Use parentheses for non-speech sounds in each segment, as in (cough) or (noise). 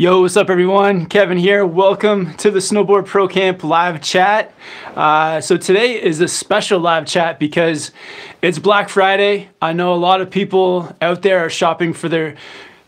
Yo, what's up everyone? Kevin here. Welcome to the Snowboard Pro Camp live chat. Uh, so today is a special live chat because it's Black Friday. I know a lot of people out there are shopping for their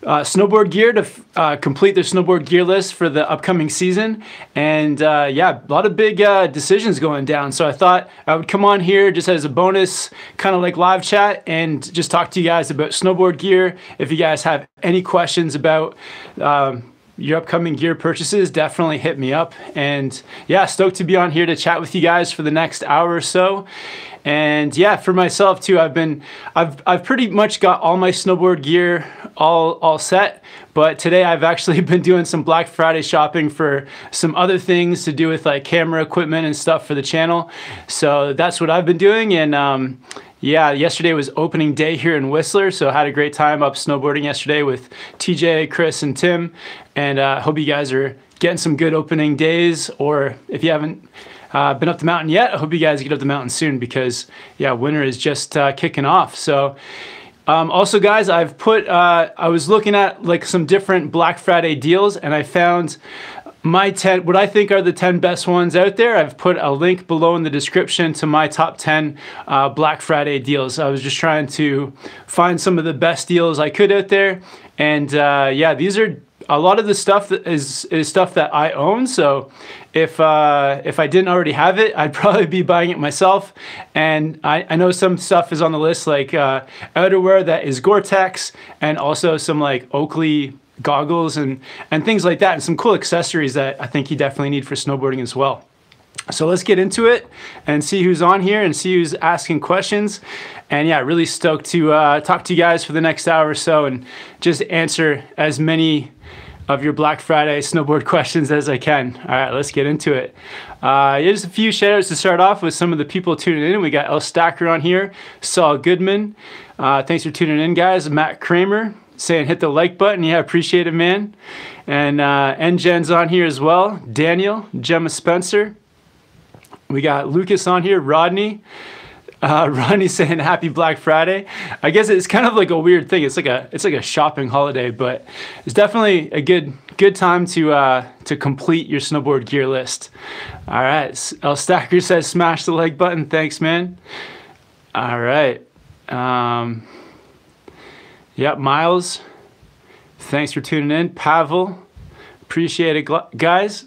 uh, snowboard gear to uh, complete their snowboard gear list for the upcoming season. And uh, yeah, a lot of big uh, decisions going down. So I thought I would come on here just as a bonus, kind of like live chat, and just talk to you guys about snowboard gear. If you guys have any questions about um, your upcoming gear purchases, definitely hit me up. And yeah, stoked to be on here to chat with you guys for the next hour or so. And yeah, for myself too, I've been, I've, I've pretty much got all my snowboard gear all, all set. But today I've actually (laughs) been doing some Black Friday shopping for some other things to do with like camera equipment and stuff for the channel. So that's what I've been doing. And um, yeah, yesterday was opening day here in Whistler, so had a great time up snowboarding yesterday with TJ, Chris, and Tim. And uh, hope you guys are getting some good opening days, or if you haven't uh, been up the mountain yet, I hope you guys get up the mountain soon because, yeah, winter is just uh, kicking off. So, um, also, guys, I've put, uh, I was looking at like some different Black Friday deals and I found my 10 what i think are the 10 best ones out there. I've put a link below in the description to my top 10 uh, black friday deals. I was just trying to find some of the best deals i could out there. And uh, yeah these are a lot of the stuff that is is stuff that i own. So if uh, if i didn't already have it i'd (laughs) probably be buying it myself. And i, I know some stuff is on the list like uh, outerwear that is gore-tex and also some like oakley goggles and, and things like that, and some cool accessories that I think you definitely need for snowboarding as well. So let's get into it and see who's on here and see who's asking questions. And yeah, really stoked to uh, talk to you guys for the next hour or so and just answer as many of your Black Friday snowboard (laughs) questions as I can. All right, let's get into it. Uh, here's a few shout outs to start off with some of the people tuning in. We got El Stacker on here, Saul Goodman. Uh, thanks for tuning in, guys. Matt Kramer, saying hit the like button. Yeah, appreciate it, man. And uh, NGen's on here as well. Daniel, Gemma Spencer. We got Lucas on here, Rodney. Uh, (laughs) Rodney saying Happy Black Friday. I guess it's kind of like a weird thing. It's like a it's like a shopping holiday, but it's definitely a good good time to uh, to complete your snowboard gear list. All right, El Stacker says smash the like button. Thanks, man. All right. Um, Yep, Miles. Thanks for tuning in. Pavel. Appreciate it, guys.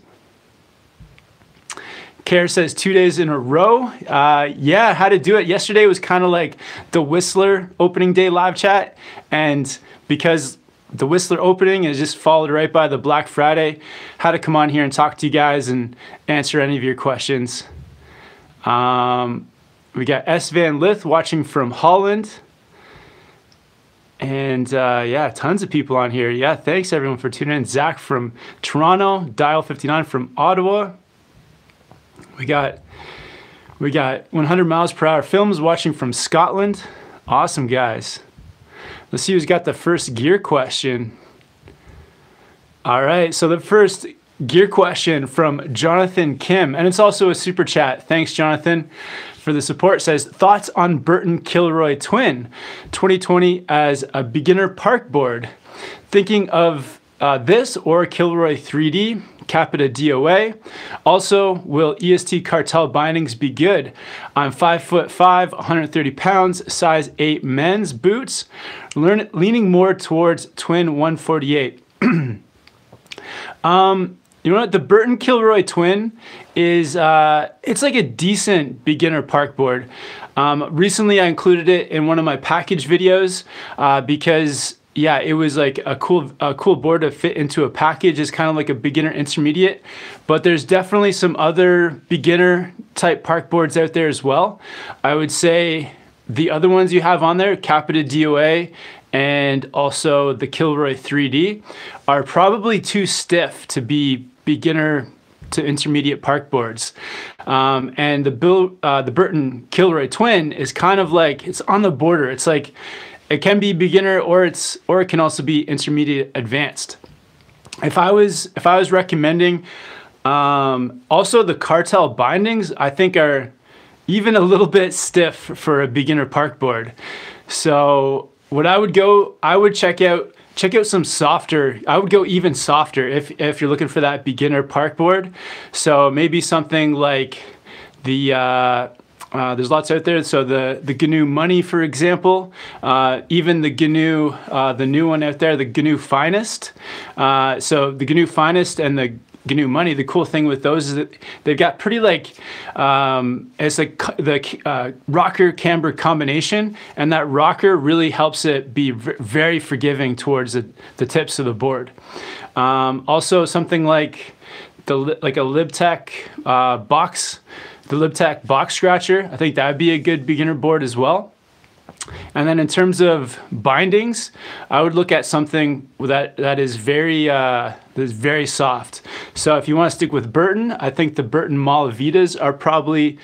Care says two days in a row. Uh, yeah, how to do it. Yesterday was kind of like the Whistler opening day live chat. And because the Whistler opening is just followed right by the Black Friday, how to come on here and talk to you guys and answer any of your questions. Um, we got S. Van Lith watching from Holland. And uh, yeah, tons of people on here. Yeah, thanks everyone for tuning in. Zach from Toronto, Dial 59 from Ottawa. We got we got 100 miles per hour films watching from Scotland. Awesome guys. Let's see who's got the first gear question. All right, so the first gear question from Jonathan Kim, and it's also a super chat. Thanks, Jonathan for the support says thoughts on Burton Kilroy Twin 2020 as a beginner park board. Thinking of uh, this or Kilroy 3D, Capita DOA. Also, will EST cartel bindings be good? I'm five foot five, 130 pounds, size eight men's boots, learn, leaning more towards twin 148. (clears throat) um, you know what? The Burton Kilroy Twin is uh, it's like a decent beginner park board. Um, recently, I included it in one of my package videos uh, because yeah, it was like a cool a cool board to fit into a package. It's kind of like a beginner intermediate, but there's definitely some other beginner type park boards out there as well. I would say the other ones you have on there, Capita DOA and also the Kilroy 3D, are probably too stiff to be beginner to intermediate park boards. Um, and the Bill, uh, the Burton Kilroy Twin is kind of like it's on the border. It's like it can be beginner or it's or it can also be intermediate advanced. If I was if I was recommending, um, also the cartel bindings I think are even a little bit stiff for a beginner park board. So what I would go, I would check out check out some softer. I would go even softer if if you're looking for that beginner park board. So maybe something like the. Uh, uh, there's lots out there. So the the GNU Money, for example, uh, even the GNU, uh, the new one out there, the GNU Finest. Uh, so the GNU Finest and the GNU Money. The cool thing with those is that they've got pretty like um, it's like the uh, rocker camber combination, and that rocker really helps it be very forgiving towards the, the tips of the board. Um, also, something like the like a Libtech uh, box the Libtech box scratcher. I think that would be a good beginner board as well. And then in terms of bindings, I would look at something that, that is very uh, that is very soft. So if you want to stick with Burton, I think the Burton Malavitas are probably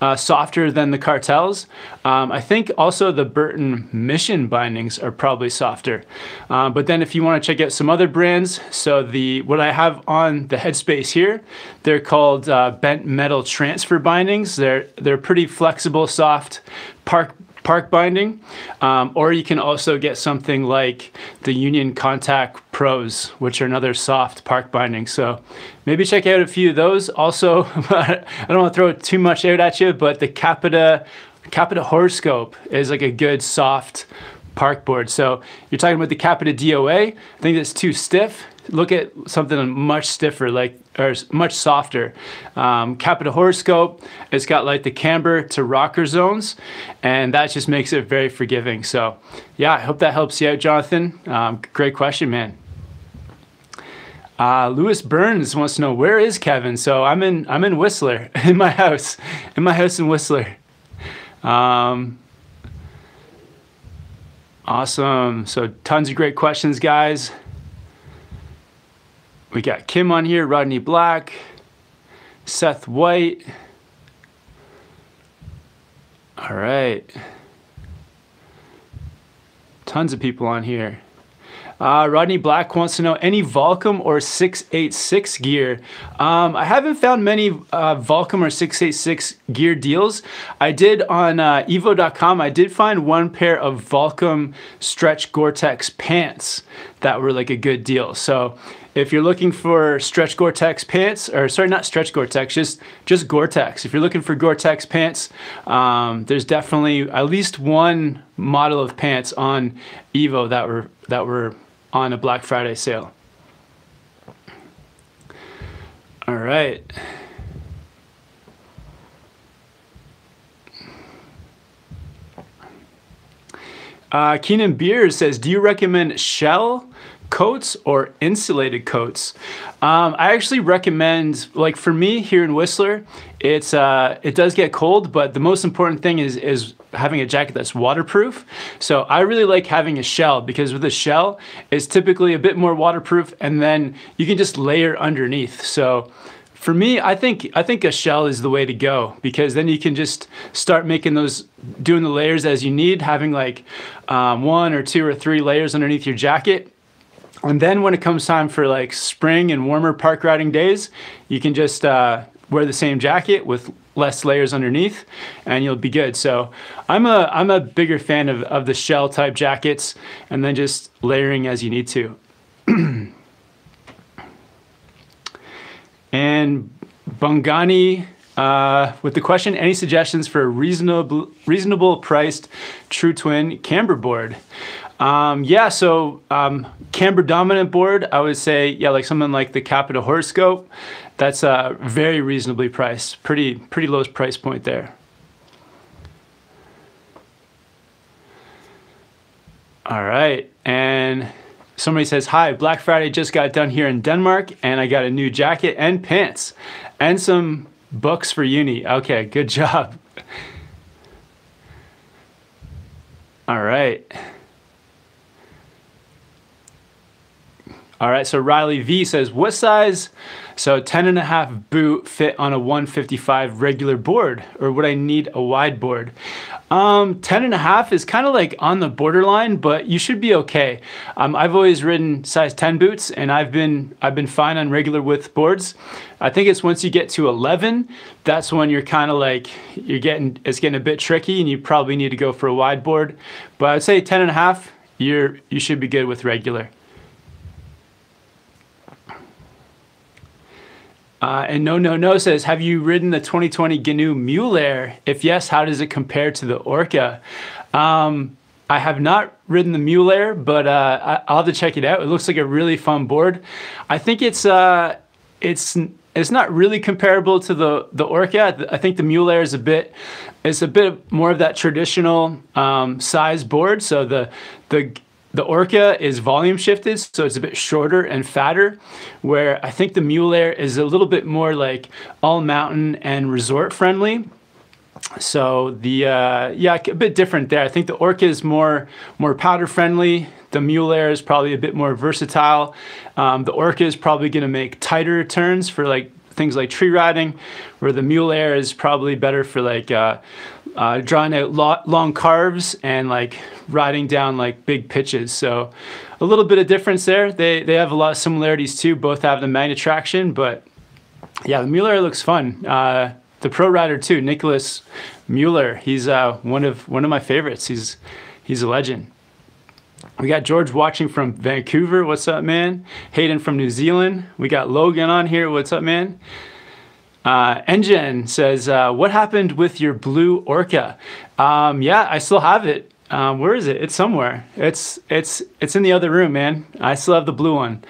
uh, softer than the cartels. Um, I think also the Burton Mission bindings are probably softer. Uh, but then if you want to check out some other brands, so the what I have on the headspace here, they're called uh, bent metal transfer bindings. They're they're pretty flexible, soft, park park binding, um, or you can also get something like the Union Contact Pros, which are another soft park binding. So maybe check out a few of those. Also, (laughs) I don't want to throw too much out at you, but the Capita Capita Horoscope is like a good soft park board. So you're talking about the Capita DOA. I think it's too stiff look at something much stiffer, like or much softer. Um, Capita Horoscope, it's got like the camber to rocker zones, and that just makes it very forgiving. So, yeah, I hope that helps you out, Jonathan. Um, great question, man. Uh, Lewis Burns wants to know where is Kevin. So I'm in I'm in Whistler (laughs) in my house in my house in Whistler. Um, awesome. So tons of great questions, guys. We got Kim on here, Rodney Black, Seth White. All right. Tons of people on here. Uh, Rodney Black wants to know any Volcom or 686 gear. Um, I haven't found many uh, Volcom or 686 gear deals. I did on uh, evo.com, I did find one pair of Volcom stretch Gore-Tex pants that were like a good deal. So if you're looking for stretch Gore-Tex pants, or sorry, not stretch Gore-Tex, just just Gore-Tex. If you're looking for Gore-Tex pants, um, there's definitely at least one model of pants on Evo that were that were on a Black Friday sale. All right. Uh, Keenan Beers says, do you recommend shell coats or insulated coats. Um, I actually recommend, like for me here in Whistler, it's uh, it does get cold, but the most important thing is is having a jacket that's waterproof. So I really like having a shell because with a shell, it's typically a bit more waterproof, and then you can just layer underneath. So for me, I think I think a shell is the way to go because then you can just start making those, doing the layers as you need, having like um, one or two or three layers underneath your jacket, and then when it comes time for like spring and warmer park riding days, you can just uh, wear the same jacket with less layers underneath and you'll be good. So I'm a, I'm a bigger fan of, of the shell type jackets and then just layering as you need to. (clears throat) and Bungani uh, with the question, any suggestions for a reasonable, reasonable priced True Twin camber board? Um, yeah, so um, camber dominant board, I would say, yeah, like something like the Capita Horoscope. That's uh, very reasonably priced. Pretty, pretty low price point there. All right, and somebody says, hi, Black Friday just got done here in Denmark, and I got a new jacket and pants, and some books for uni. Okay, good (laughs) job. All right. All right, so Riley V says, what size, so 10 and a half boot fit on a 155 regular board, or would I need a wide board? Um, 10 and a half is kind of like on the borderline, but you should be okay. Um, I've always ridden size 10 boots and I've been, I've been fine on regular width boards. I think it's once you get to 11, that's when you're kind of like, you're getting, it's getting a bit tricky and you probably need to go for a wide board. But I'd say 10 and a half, you're you should be good with regular. Uh, and no, no, no says, have you ridden the 2020 GNU Air? If yes, how does it compare to the Orca? Um, I have not ridden the Air, but uh, I, will have to check it out. It looks like a really fun board. I think it's uh, it's it's not really comparable to the the Orca. I think the Mullair is a bit it's a bit more of that traditional um, size board. So the the the Orca is volume shifted, so it's a bit shorter and fatter, where I think the Mullair is a little bit more like all mountain and resort friendly. So the uh, yeah, a bit different there. I think the Orca is more more powder friendly. The Mullair is probably a bit more versatile. Um, the Orca is probably going to make tighter turns for like things like tree riding, where the Mullair is probably better for like uh, uh, drawing out lo- long carves and like riding down like big pitches. So a little bit of difference there. They they have a lot of similarities too. Both have the magnet traction, but yeah, the Mueller looks fun. Uh, the pro rider too, Nicholas Mueller. He's uh, one of one of my favorites. He's he's a legend. We got George watching from Vancouver. What's up, man? Hayden from New Zealand. We got Logan on here. What's up, man? Uh, Engine says, uh, "What happened with your blue Orca?" Um, yeah, I still have it. Um, where is it? It's somewhere. It's it's it's in the other room, man. I still have the blue one.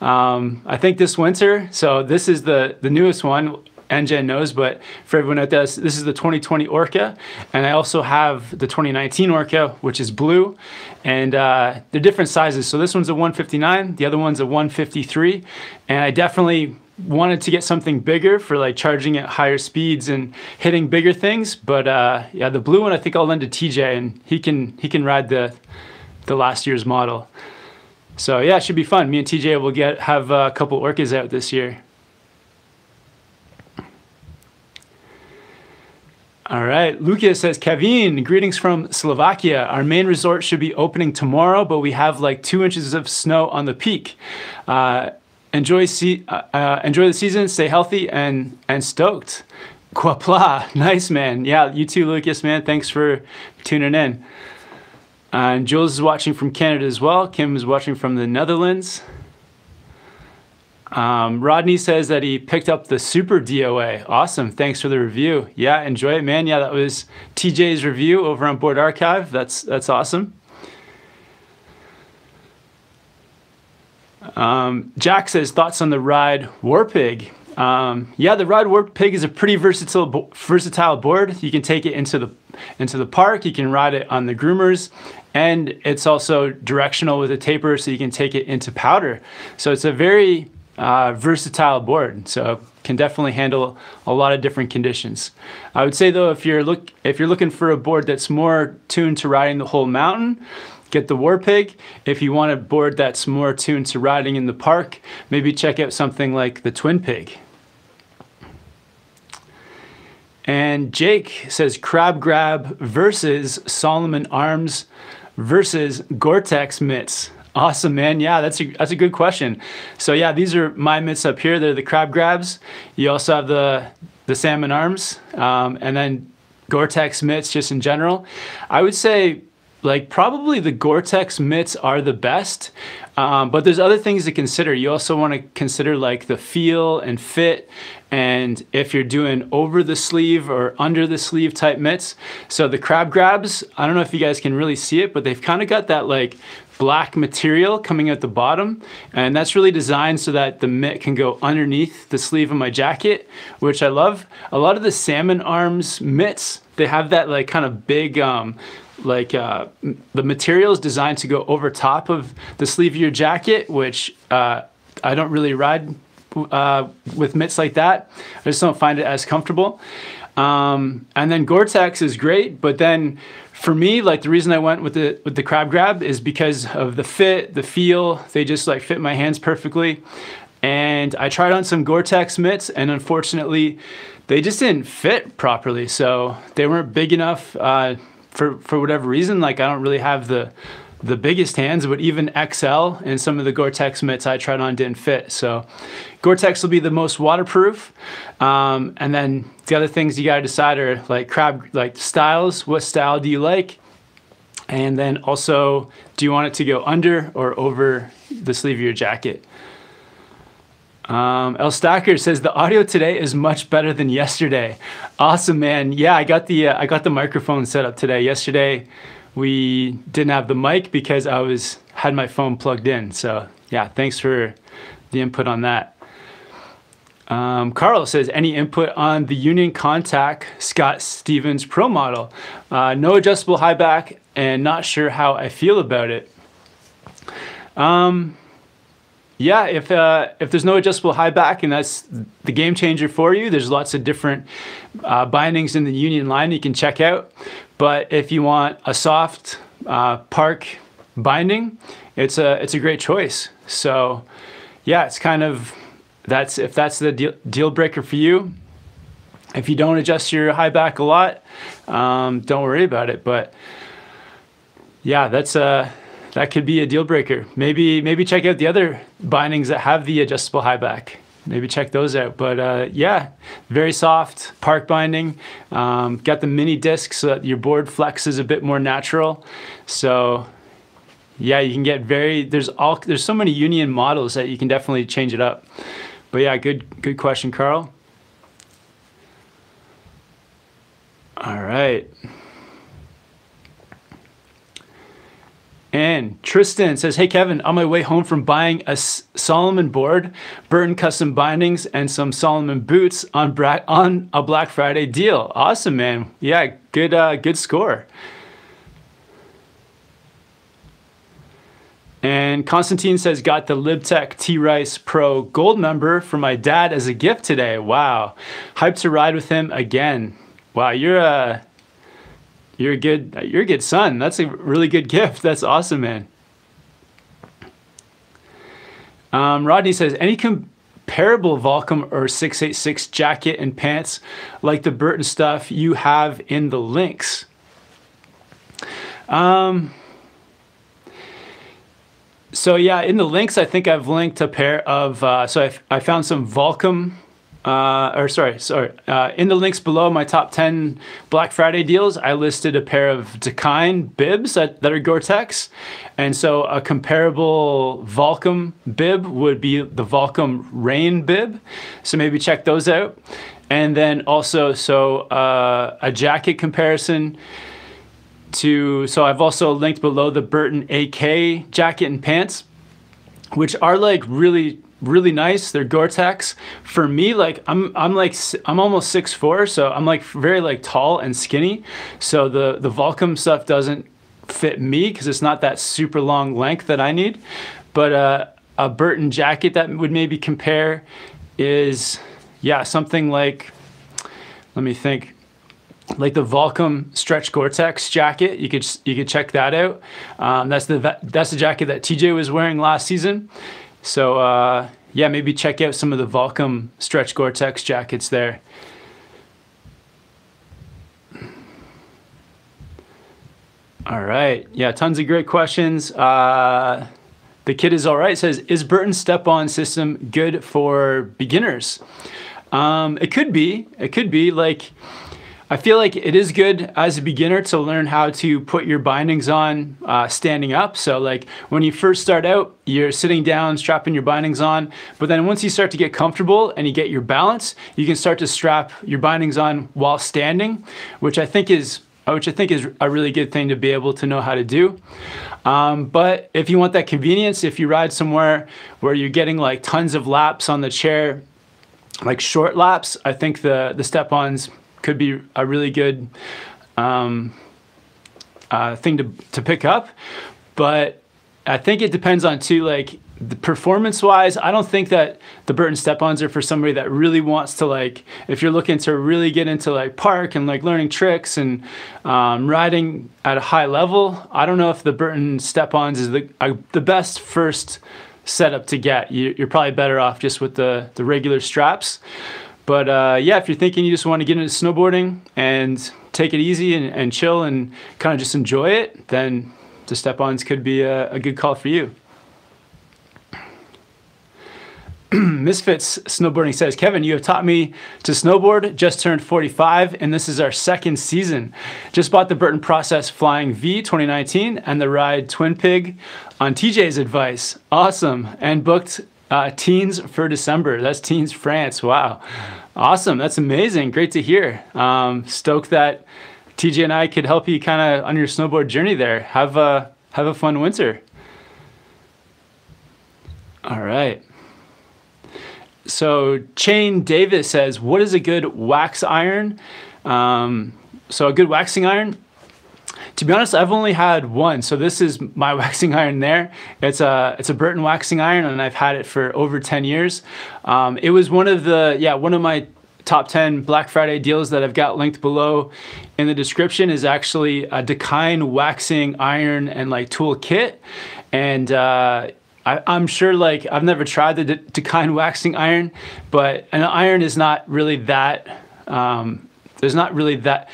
Um, I think this winter. So this is the the newest one. NGen knows, but for everyone out there, this is the 2020 Orca, and I also have the 2019 Orca, which is blue, and uh, they're different sizes. So this one's a 159, the other one's a 153, and I definitely wanted to get something bigger for like charging at higher speeds and hitting bigger things. But uh, yeah, the blue one I think I'll lend to TJ, and he can he can ride the the last year's model. So yeah, it should be fun. Me and TJ will get have a couple orcas out this year. All right. Lucas says, Kevin, greetings from Slovakia. Our main resort should be opening tomorrow, but we have like two inches of snow on the peak. Uh, enjoy se- uh, uh, enjoy the season, stay healthy and and stoked. Quapla, (laughs) nice man. Yeah, you too, Lucas, man. Thanks for tuning in. Uh, and Jules is watching from Canada as well. Kim is watching from the Netherlands. Um, Rodney says that he picked up the Super DOA. Awesome. Thanks for the review. Yeah, enjoy it, man. Yeah, that was TJ's review over on Board Archive. That's that's awesome. Um, Jack says thoughts on the ride Warpig. Um, yeah, the ride Warpig is a pretty versatile versatile board. You can take it into the into the park. You can ride it on the groomers, and it's also directional with a taper, so you can take it into powder. So it's a very uh, versatile board. So can definitely handle a lot of different conditions. I would say though, if you're look if you're looking for a board that's more tuned to riding the whole mountain, get the War Pig. If you want a board that's more tuned to riding in the park, maybe check out something like the Twin Pig. And Jake says Crab Grab versus Salomon Arms versus Gore-Tex mitts. Awesome, man. Yeah, that's a, that's a good question. So yeah, these are my mitts up here. They're the Crab Grabs. You also have the the Salomon Arms, um, and then Gore-Tex mitts just in general. I would say like probably the Gore-Tex mitts are the best, um, but there's other things to consider. You also want to consider like the feel and fit, and if you're doing over the sleeve or under the sleeve type mitts. So the crab grabs, I don't know if you guys can really see it, but they've kind of got that like black material coming out the bottom and that's really designed so that the mitt can go underneath the sleeve of my jacket which I love. A lot of the Salomon Arms mitts they have that like kind of big um, like uh, the material is designed to go over top of the sleeve of your jacket, which uh, I don't really ride uh, with mitts like that. I just don't find it as comfortable. Um, and then Gore-Tex is great, but then for me, like the reason I went with the with the crab grab is because of the fit, the feel. They just like fit my hands perfectly. And I tried on some Gore-Tex mitts, and unfortunately, they just didn't fit properly. So they weren't big enough uh, for for whatever reason, like I don't really have the the biggest hands, but even XL and some of the Gore-Tex mitts I tried on didn't fit. So Gore-Tex will be the most waterproof. Um, and then the other things you gotta decide are like crab, like styles. What style do you like? And then also, do you want it to go under or over the sleeve of your jacket? Um, El Stacker says the audio today is much better than yesterday. Awesome, man. Yeah, I got the uh, I got the microphone set up today. Yesterday, we didn't have the mic because I was had my phone plugged in. So yeah, thanks for the input on that. Um, Carl says, any input on the Union Contact Scott Stevens Pro model? Uh, no adjustable high back and not sure how I feel about it. Um, yeah, if uh, if there's no adjustable high back and that's the game changer for you, there's lots of different uh, bindings in the Union line you can check out. But if you want a soft uh, park binding, it's a it's a great choice. So yeah, it's kind of that's if that's the deal, deal breaker for you. If you don't adjust your high back a lot, um, don't worry about it. But yeah, that's a that could be a deal breaker. Maybe maybe check out the other bindings that have the adjustable high back. Maybe check those out. But uh, yeah, very soft park binding. Um, got the mini disc so that your board flexes a bit more natural. So yeah, you can get very there's all there's so many union models that you can definitely change it up. But yeah, good good question, Carl. All right. And Tristan says, Hey Kevin, on my way home from buying a Salomon board, Burton custom bindings, and some Salomon boots on, bra- on a Black Friday deal. Awesome, man. Yeah, good, uh, good score. And Constantine says, got the Libtech T-Rice Pro gold member for my dad as a gift today. Wow. Hyped to ride with him again. Wow, you're a, you're a good, you're a good son. That's a really good gift. That's awesome, man. Um, Rodney says, any comparable Volcom or 686 jacket and pants like the Burton stuff you have in the links? Um, so yeah, in the links, I think I've linked a pair of. Uh, so I, I found some Volcom, uh, or sorry, sorry. Uh, in the links below my top ten Black Friday deals, I listed a pair of Dakine bibs that, that are Gore-Tex, and so a comparable Volcom bib would be the Volcom Rain bib. So maybe check those out, and then also so uh, a jacket comparison to, so I've also linked below the Burton AK jacket and pants, which are like really, really nice. They're Gore-Tex. For me, like I'm, I'm like, I'm almost six four, so I'm like very like tall and skinny. So the, the Volcom stuff doesn't fit me because it's not that super long length that I need. But uh, a Burton jacket that would maybe compare is, yeah, something like, let me think, like the Volcom stretch Gore-Tex jacket. You could you could check that out. Um, that's the that's the jacket that TJ was wearing last season. So uh, yeah, maybe check out some of the Volcom stretch Gore-Tex jackets there. All right, yeah, tons of great questions. Uh, the kid is all right. Says, is Burton step-on system good for beginners? Um, it could be. It could be like I feel like it is good as a beginner to learn how to put your bindings on uh, standing up. So like when you first start out, you're sitting down, strapping your bindings on, but then once you start to get comfortable and you get your balance, you can start to strap your bindings on while standing, which I think is which I think is a really good thing to be able to know how to do. Um, but if you want that convenience, if you ride somewhere where you're getting like tons of laps on the chair, like short laps, I think the the step-ons could be a really good um, uh, thing to, to pick up. But I think it depends on too, like the performance wise, I don't think that the Burton step-ons are for somebody that really wants to like, if you're looking to really get into like park and like learning tricks and um, riding at a high level, I don't know if the Burton step-ons is the, uh, the best first setup to get. You, are probably better off just with the, the regular straps. But uh, yeah, if you're thinking you just want to get into snowboarding and take it easy and, and chill and kind of just enjoy it, then the step-ons could be a, a good call for you. (clears throat) Misfits Snowboarding says, Kevin, you have taught me to snowboard, just turned 45, and this is our second season. Just bought the Burton Process Flying V 2019 and the ride Twin Pig on TJ's advice. Awesome. And booked uh, Tignes for December. That's Tignes France. Wow. Awesome. That's amazing. Great to hear. Um, stoked that TJ and I could help you kind of on your snowboard journey there. Have a, have a fun winter. All right. So Chain Davis says, "What is a good wax iron?" Um, so a good waxing iron. To be honest, I've only had one. So this is my (laughs) waxing iron. There, it's a it's a Burton waxing iron, and I've had it for over ten years. Um, it was one of the yeah one of my top 10 Black Friday deals that I've got linked below in the description is actually a Dakine waxing iron and like tool kit. And uh, I, am sure like I've never tried the Dakine waxing iron, but an iron is not really that. Um, there's not really that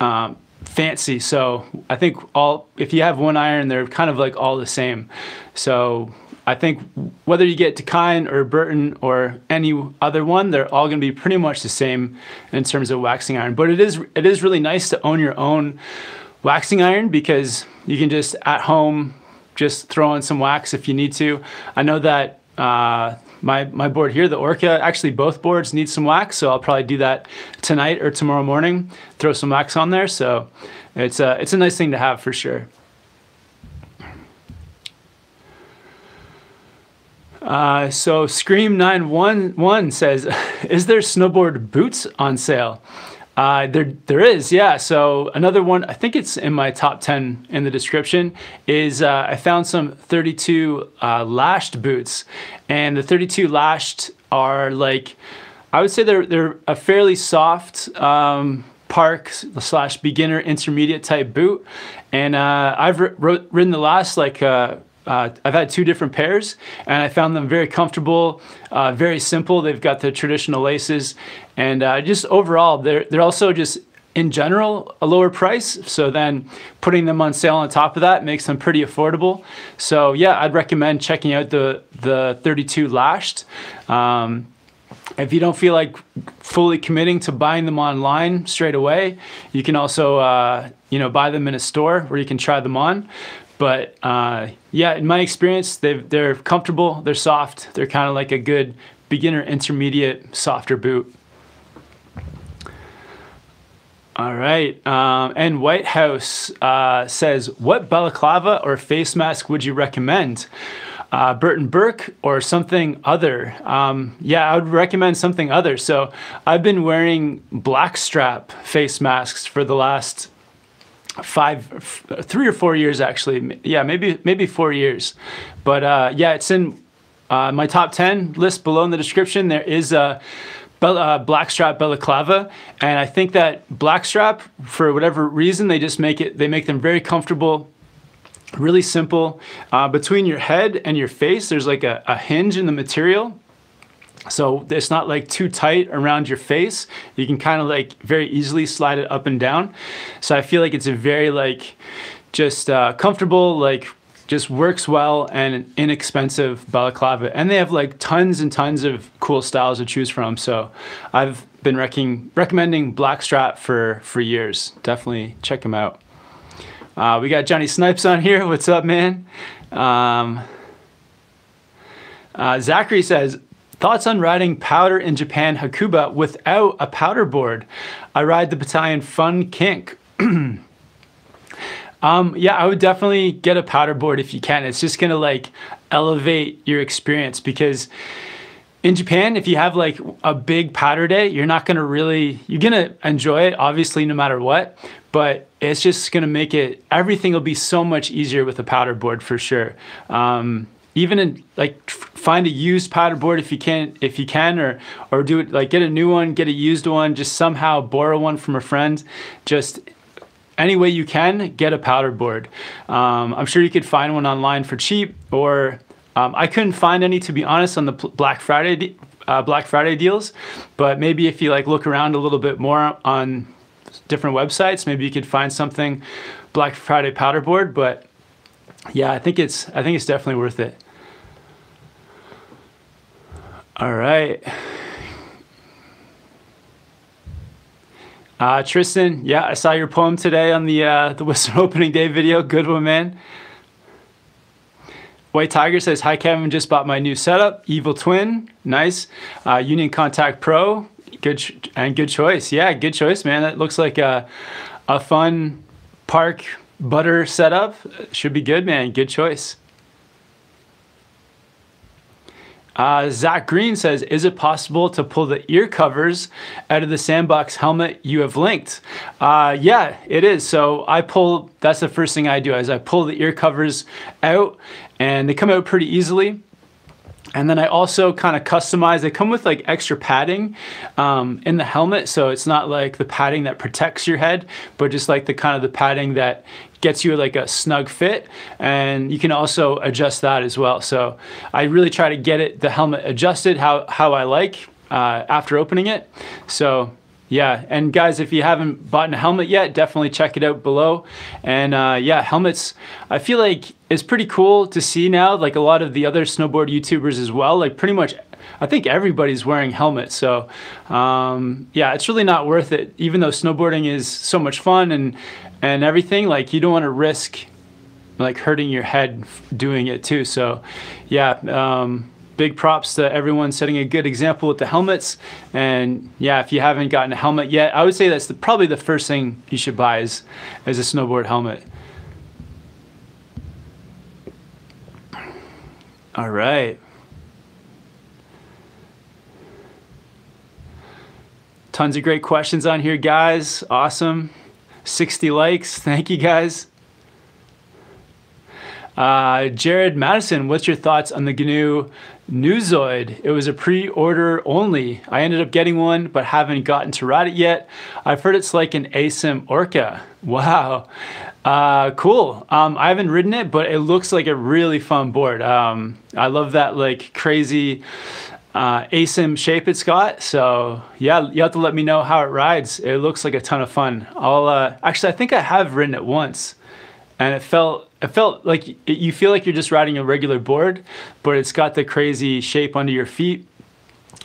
um, fancy. So I think all if you have one iron, they're kind of like all the same. So I think whether you get Dakine or Burton or any other one, they're all going to be pretty much the same in terms of waxing iron. But it is it is really nice to own your own waxing iron because you can just at home just throw on some wax if you need to. I know that uh, my, my board here, the Orca, actually both boards need some wax, so I'll probably do that tonight or tomorrow morning, throw some wax on there. So it's a, it's a nice thing to have for sure. Uh, so Scream 911 says, (laughs) is there snowboard boots on sale? Uh, there, there is, yeah. So another one, I think it's in my top 10 in the description, is uh, I found some 32 uh, lashed boots. And the 32 lashed are like, I would say they're, they're a fairly soft um, park slash beginner intermediate type boot. And uh, I've ridden the last like uh, I've had two different pairs and I found them very comfortable, uh, very simple. They've got the traditional laces and uh, just overall, they're, they're also just in general a lower price. So then putting them on sale on top of that makes them pretty affordable. So yeah, I'd recommend checking out the, the 32 lashed. Um, if you don't feel like fully committing to buying them online straight away, you can also uh, you know buy them in a store where you can try them on. But uh, yeah, in my experience, they they're comfortable, they're soft, they're kind of like a good beginner intermediate softer boot. All right. Um, and White House uh, says, What balaclava or face mask would you recommend? Uh, Burton Burke or something other? Um, yeah, I would recommend something other. So I've been wearing black strap face masks for the last five, three or four years actually. Yeah, maybe maybe four years. But uh, yeah, it's in uh, my top ten list below in the description. There is a uh, blackstrap balaclava, and I think that blackstrap, for whatever reason, they just make it. They make them very comfortable. Really simple. Uh, between your head and your face, there's like a, a hinge in the material so it's not like too tight around your face. You can kind of like very easily slide it up and down. So I feel like it's a very like just uh, comfortable, like just works well and inexpensive balaclava. And they have like tons and tons of cool styles to choose from. So I've been rec- recommending Blackstrap for, for years. Definitely check them out. Uh, we got Johnny Snipes on here. What's up, man? Um, uh, Zachary says, Thoughts on riding powder in Japan Hakuba without a powder board? I ride the Bataleon Fun Kink. (clears throat) um, yeah, I would definitely get a powder board if you can. It's just gonna like elevate your experience because in Japan, if you have like a big powder day, you're not gonna really, you're gonna enjoy it, obviously, no matter what, but it's just gonna make it, everything will be so much easier with a powder board for sure. Um, even in like find a used powder board if you can if you can or or do it like get a new one get a used one just somehow borrow one from a friend. Just any way you can get a powder board um, i'm sure you could find one online for cheap or um, i couldn't find any to be honest on the black friday uh, black friday deals. But maybe if you like look around a little bit more on different websites maybe you could find something black friday powder board but yeah, I think it's I think it's definitely worth it. All right. Uh, Tristan, yeah, I saw your poem today on the uh, the (laughs) Whistler opening day video. Good one, man. White Tiger says, "Hi Kevin, just bought my new setup, Evil Twin, nice. Uh, Union Contact Pro, good and good choice. Yeah, good choice, man. That looks like a a fun park butter setup. Should be good, man. Good choice." Uh, Zach Green says, is it possible to pull the ear covers out of the sandbox helmet you have linked? Uh, yeah, it is. So I pull, that's the first thing I do is I pull the ear covers out and they come out pretty easily. And then I also kind of customize. They come with like extra padding um, in the helmet, so it's not like the padding that protects your head, but just like the kind of the padding that gets you like a snug fit. And you can also adjust that as well. So I really try to get it the helmet adjusted how how I like uh, after opening it. So yeah, and guys, if you haven't bought a helmet yet, definitely check it out below. And uh, yeah, helmets, I feel like it's pretty cool to see now, like a lot of the other snowboard YouTubers as well, like pretty much I think everybody's wearing helmets. So um, yeah, it's really not worth it. Even though snowboarding is so much fun and and everything, like you don't want to risk like hurting your head doing it too. So yeah, um, big props to everyone setting a good example with the helmets. And yeah, if you haven't gotten a helmet yet, I would say that's the, probably the first thing you should buy is, is a snowboard helmet. All right. Tons of great questions on here, guys. Awesome. 60 likes. (laughs) Thank you, guys. Uh, Jared Madison, what's your thoughts on the GNU Newzoid? It was a pre-order only. I ended up getting one, but haven't gotten to ride it yet. I've heard it's like an ASIM Orca. (laughs) Wow, uh, cool. Um, I haven't ridden it, but it looks like a really fun board. Um, I love that like crazy uh, ASIM shape it's got. So yeah, you have to let me know how it rides. It looks like a ton of fun. I'll uh, actually, I think I have ridden it once, and it felt it felt like it, you feel like you're just riding a regular board, but it's got the crazy shape under your feet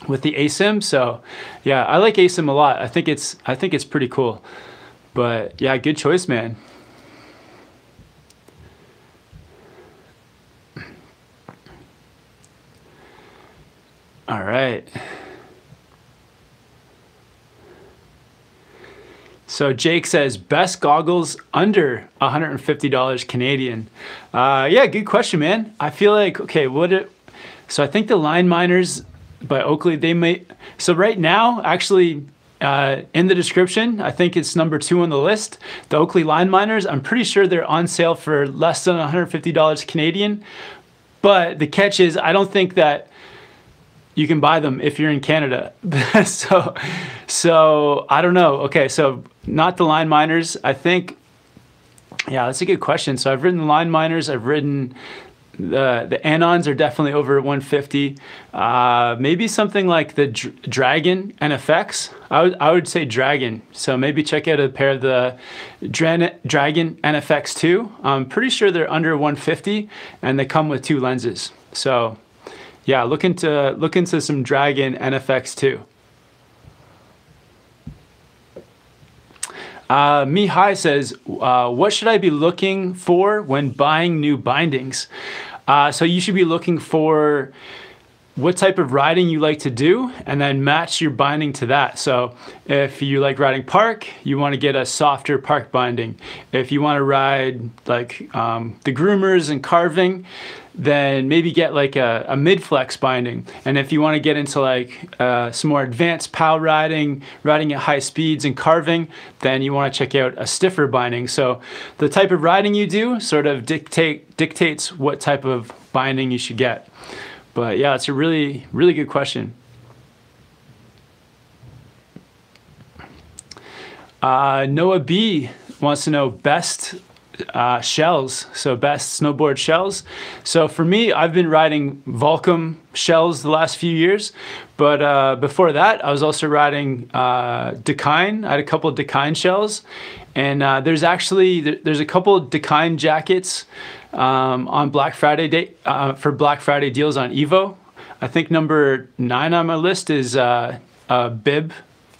with the ASIM. So yeah, I like ASIM a lot. I think it's I think it's pretty cool. But yeah, good choice, man. All right. So Jake says best goggles under $150 Canadian. Uh, yeah, good question, man. I feel like okay, what it? So I think the Line Miners by Oakley they may. So right now, actually, uh, in the description, I think it's number two on the list. The Oakley Line Miners. I'm pretty sure they're on sale for less than $150 Canadian. But the catch is, I don't think that you can buy them if you're in Canada. (laughs) so, so I don't know. Okay, so not the line miners. I think, yeah, that's a good question. So I've ridden the line miners. I've ridden the the Anons are definitely over 150. Uh, maybe something like the Dr Dragon NFX. I would I would say Dragon. So maybe check out a pair of the Dra Dragon NFX 2. I'm pretty sure they're under 150 and they come with two lenses. So yeah, look into look into some Dragon NFX too. Uh, Mihai says, uh, what should I be looking for when buying new bindings? Uh, so you should be looking for what type of riding you like to do and then match your binding to that. So if you like riding park, you want to get a softer park binding. If you want to ride like um, the groomers and carving, then maybe get like a, a mid-flex binding. And if you want to get into like uh, some more advanced POW riding, riding at high speeds and carving, then you want to check out a stiffer binding. So the type of riding you do sort of dictate dictates what type of binding you should get. But yeah, it's a really, really good question. Uh, Noah B wants to know best uh, shells, so best snowboard shells. So for me, I've been riding Volcom shells the last few years, but uh, before that, I was also riding uh, Dakine. I had a couple of Dakine shells, and uh, there's actually there's a couple of Dakine jackets um, on Black Friday day uh, for Black Friday deals on Evo. I think number nine on my list is uh, a bib,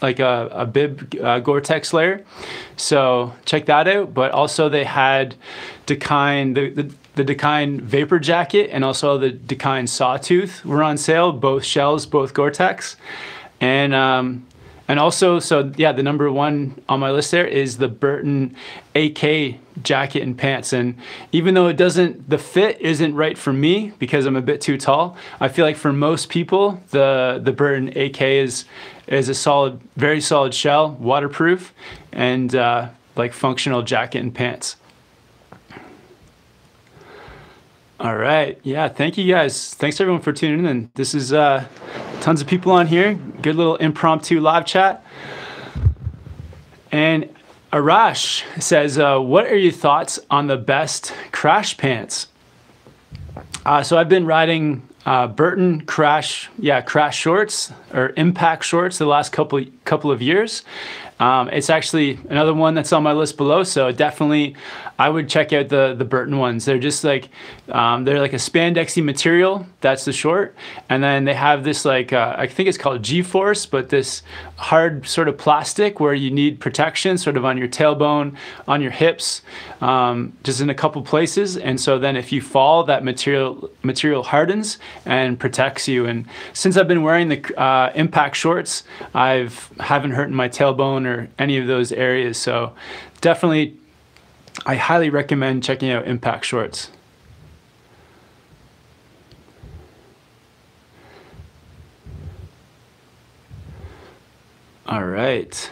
like a, a bib uh, Gore-Tex layer. So check that out. But also they had Dakine, the, the, the Dakine Vapor Jacket and also the Dakine Sawtooth were on sale, both shells, both Gore-Tex. And um, and also, so yeah, the number one on my list there is the Burton AK jacket and pants. And even though it doesn't, the fit isn't right for me because I'm a bit too tall. I feel like for most people, the the Burton AK is is a solid, very solid shell, waterproof, and uh, like functional jacket and pants. All right. Yeah. Thank you guys. Thanks everyone for tuning in. This is uh, tons of people on here. Good little impromptu live chat. And Arash says, uh, What are your thoughts on the best crash pants? Uh, so I've been riding uh, Burton crash, yeah, crash shorts or impact shorts the last couple couple of years. Um, it's actually another one that's on my list below. So definitely, I would check out the the Burton ones. They're just like um, they're like a spandexy material. That's the short, and then they have this like uh, I think it's called G-force, but this hard sort of plastic where you need protection, sort of on your tailbone, on your hips, um, just in a couple places. And so then if you fall, that material material hardens and protects you. And since I've been wearing the uh, impact shorts, I've haven't hurt my tailbone or any of those areas. So definitely I highly recommend checking out Impact Shorts. All right.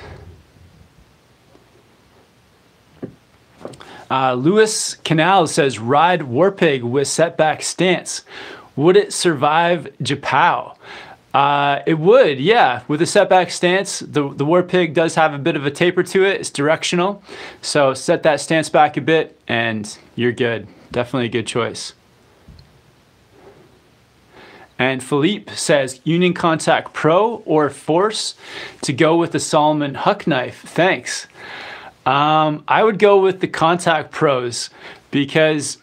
Uh, Lewis Canal says, ride Warpig with setback stance. Would it survive Japow? Uh, it would, yeah. With a setback stance, the, the Warpig does have a bit of a taper to it. It's directional. So set that stance back a bit and you're good. Definitely a good choice. And Philippe says, Union Contact Pro or Force to go with the Salomon Huck knife. Thanks. Um, I would go with the Contact Pros because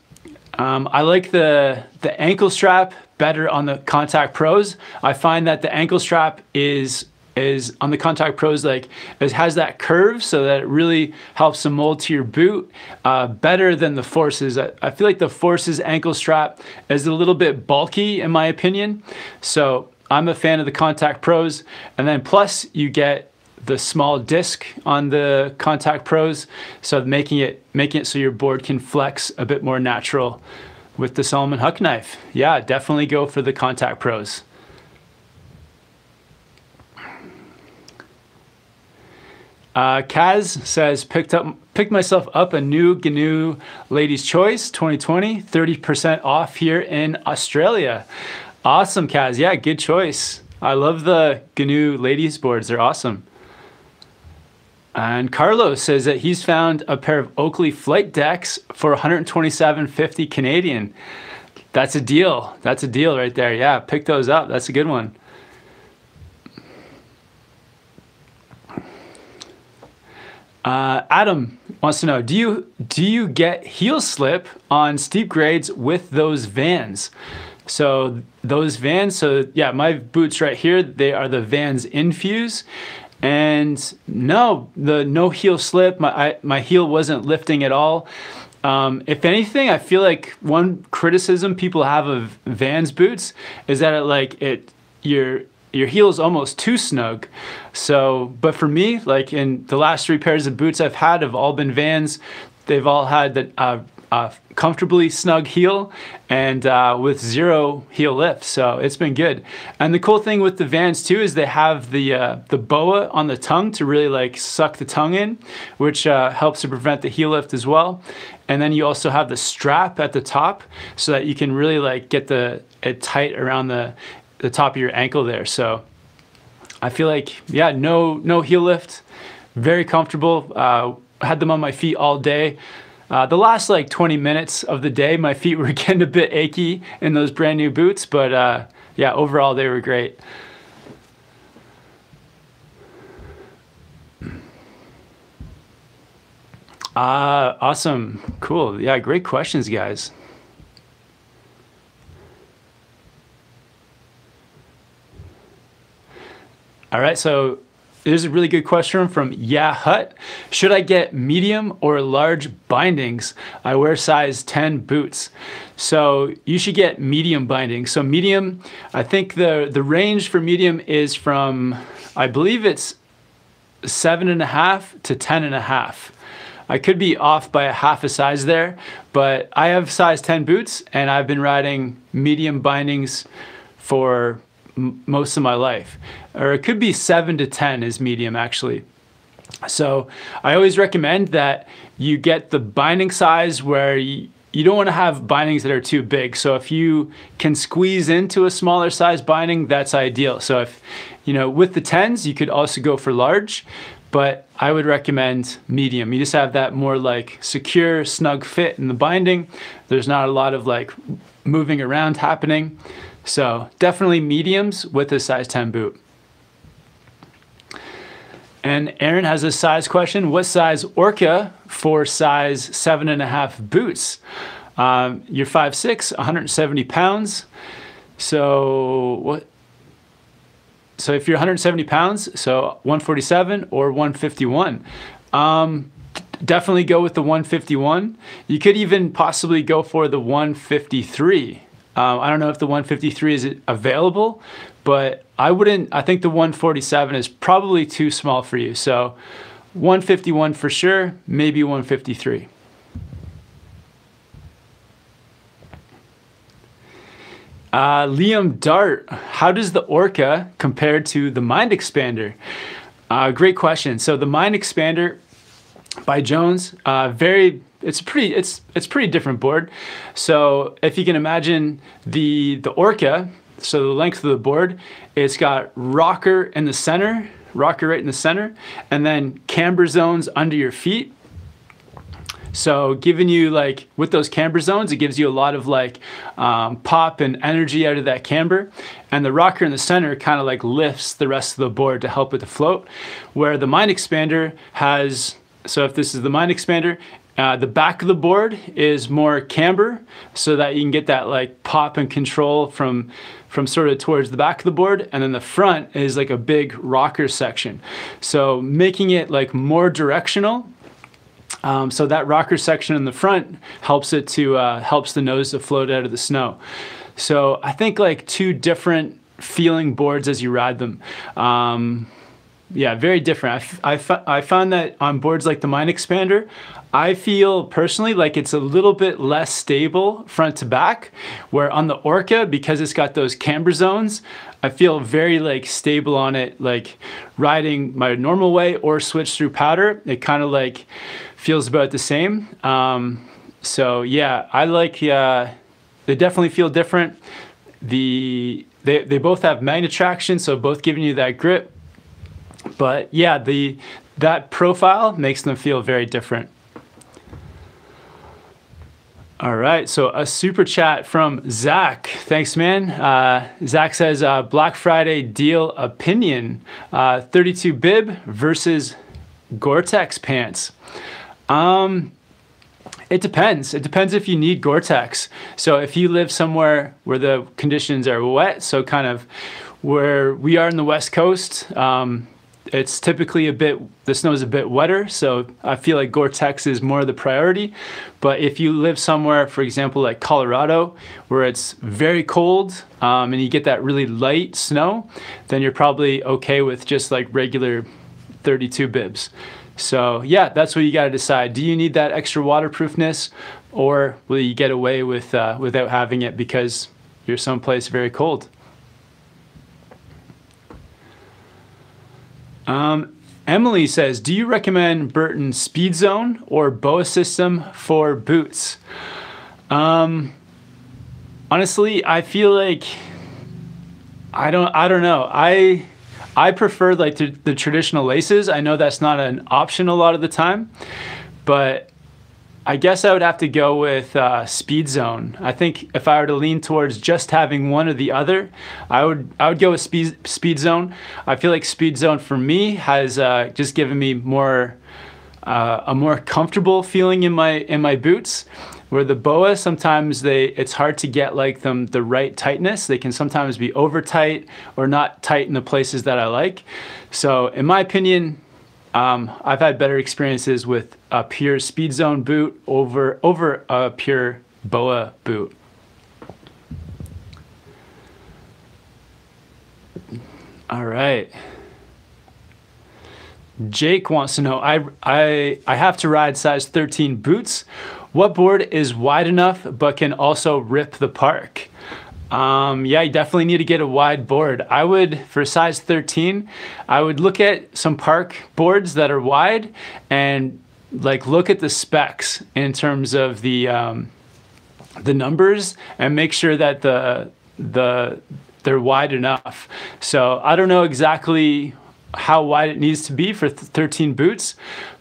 um, I like the, the ankle strap better on the Contact Pros. I find that the ankle strap is is on the Contact Pros like it has that curve so that it really helps to mold to your boot uh, better than the Forces. I, I feel like the Forces ankle strap is a little bit bulky in my opinion. So I'm a fan of the Contact Pros. And then plus you get the small disc on the Contact Pros, so making it making it so your board can flex a bit more natural with the Salomon Huck knife. Yeah, definitely go for the Contact Pros. Uh, Kaz says, picked up, picked myself up a new GNU Ladies Choice 2020, 30% off here in Australia. Awesome, Kaz. Yeah, good choice. I love the GNU Ladies boards. They're awesome. And Carlos says that he's found a pair of Oakley flight decks for 127.50 Canadian. That's a deal. That's a deal right there. Yeah, pick those up. That's a good one. Uh, Adam wants to know: Do you do you get heel slip on steep grades with those Vans? So those Vans. So yeah, my boots right here. They are the Vans Infuse, and no, the no heel slip. My I, my heel wasn't lifting at all. Um, if anything, I feel like one criticism people have of Vans boots is that it like it your your heel is almost too snug. So, but for me, like in the last three pairs of boots I've had have all been Vans. They've all had the uh, uh, comfortably snug heel and uh, with zero heel lift. So it's been good. And the cool thing with the Vans too is they have the uh, the boa on the tongue to really like suck the tongue in, which uh, helps to prevent the heel lift as well. And then you also have the strap at the top so that you can really like get the it tight around the the top of your ankle there. So I feel like yeah, no no heel lift, very comfortable. Uh, had them on my feet all day. Uh, the last like 20 minutes of the day, my feet (laughs) were getting a bit achy in those brand new boots, but uh, yeah, overall they were great. Uh, awesome. Cool. Yeah, great questions, guys. All right, so there's a really good question from Yeah Hut. Should I get medium or large bindings? I wear size 10 boots. So you should get medium bindings. So medium, I think the, the range for medium is from, I believe it's seven and a half to ten and a half. I could be off by a half a size there, but I have size 10 boots and I've been riding medium bindings for most of my life. Or it could be 7 to 10 is medium actually. So I always recommend that you get the binding size where you, you don't want to have bindings that are too big. So if you can squeeze into a smaller size binding, that's ideal. So if, you know, with the 10s, you could also go for large, but I would recommend medium. You just have that more like secure, snug fit in the binding. There's not a lot of like moving around happening. So definitely mediums with a size 10 boot. And Aaron has a size question. What size Orca for size seven and a half boots? Um, you're 5'6", 170 pounds. So what? So if you're 170 pounds, so 147 or 151. Um, definitely go with the 151. You could even possibly go for the 153. Um, I don't know if the 153 is available, but I wouldn't. I think the 147 is probably too small for you. So 151 for sure, maybe 153. Uh, Liam Dart, how does the Orca compare to the Mind Expander? Uh, great question. So the Mind Expander by Jones, uh, very it's pretty it's it's pretty different board. So if you can imagine the the Orca, so the length of the board, it's got rocker in the center, rocker right in the center, and then camber zones under your feet. So giving you like with those camber zones, it gives you a lot of like um, pop and energy out of that camber. And the rocker in the center kind of like lifts the rest of the board to help with the float. Where the Mind Expander has, so if this is the Mind Expander, uh, the back of the board is more camber so that you can get that like pop and control from from sort of towards the back of the board and then the front is like a big rocker section. So making it like more directional um, so that rocker section in the front helps it to uh, helps the nose to float out of the snow. So i think like two different feeling boards as you ride them. Um, yeah, very different. I, I, I found that on boards like the Mind Expander, I feel personally like it's a little bit less stable front to back, where on the Orca, because it's got those camber zones, I feel very like stable on it, like riding my normal way or switch through powder. It kind of like feels about the same. Um, so yeah, I like, uh, they definitely feel different. The, they, they both have magnet traction, so both giving you that grip but yeah, the that profile makes them feel very different. All right, so a super chat from Zach. Thanks, man. Uh, Zach says uh, Black Friday deal opinion: uh, 32 bib versus Gore-Tex pants. Um, it depends. It depends if you need Gore-Tex. So if you live somewhere where the conditions are wet, so kind of where we are in the West Coast, um, it's typically a bit, the snow is a bit wetter, so I feel like Gore-Tex is more of the priority. But if you live somewhere, for example, like Colorado, where it's very cold um, and you get that really light snow, then you're probably okay with just like regular 32 bibs. So yeah, that's what you got to decide. Do you need that extra waterproofness, or will you get away with uh, without having it because you're someplace very cold? Um, Emily says, do you recommend Burton Speed Zone or BOA system for boots? Um, honestly, I feel like I don't I don't know. I I prefer like the, the traditional laces. I know that's not an option a lot of the time, but I guess I would have to go with uh, Speed Zone. I think if I were to lean towards just having one or the other, I would I would go with Speed Speed Zone. I feel like Speed Zone for me has uh, just given me more uh, a more comfortable feeling in my in my boots. where the boa sometimes they it's hard to get like them the right tightness. They can sometimes be over tight or not tight in the places that I like. So in my opinion, um, I've had better experiences with a pure speed zone boot over over a pure boa boot. All right. Jake wants to know I, I, I have to ride size 13 boots. What board is wide enough but can also rip the park? Um, yeah, you definitely need to get a wide board. I would, for size 13, I would look at some park boards that are wide and like look at the specs in terms of the um, the numbers and make sure that the the they're wide enough. So I don't know exactly how wide it needs to be for 13 boots,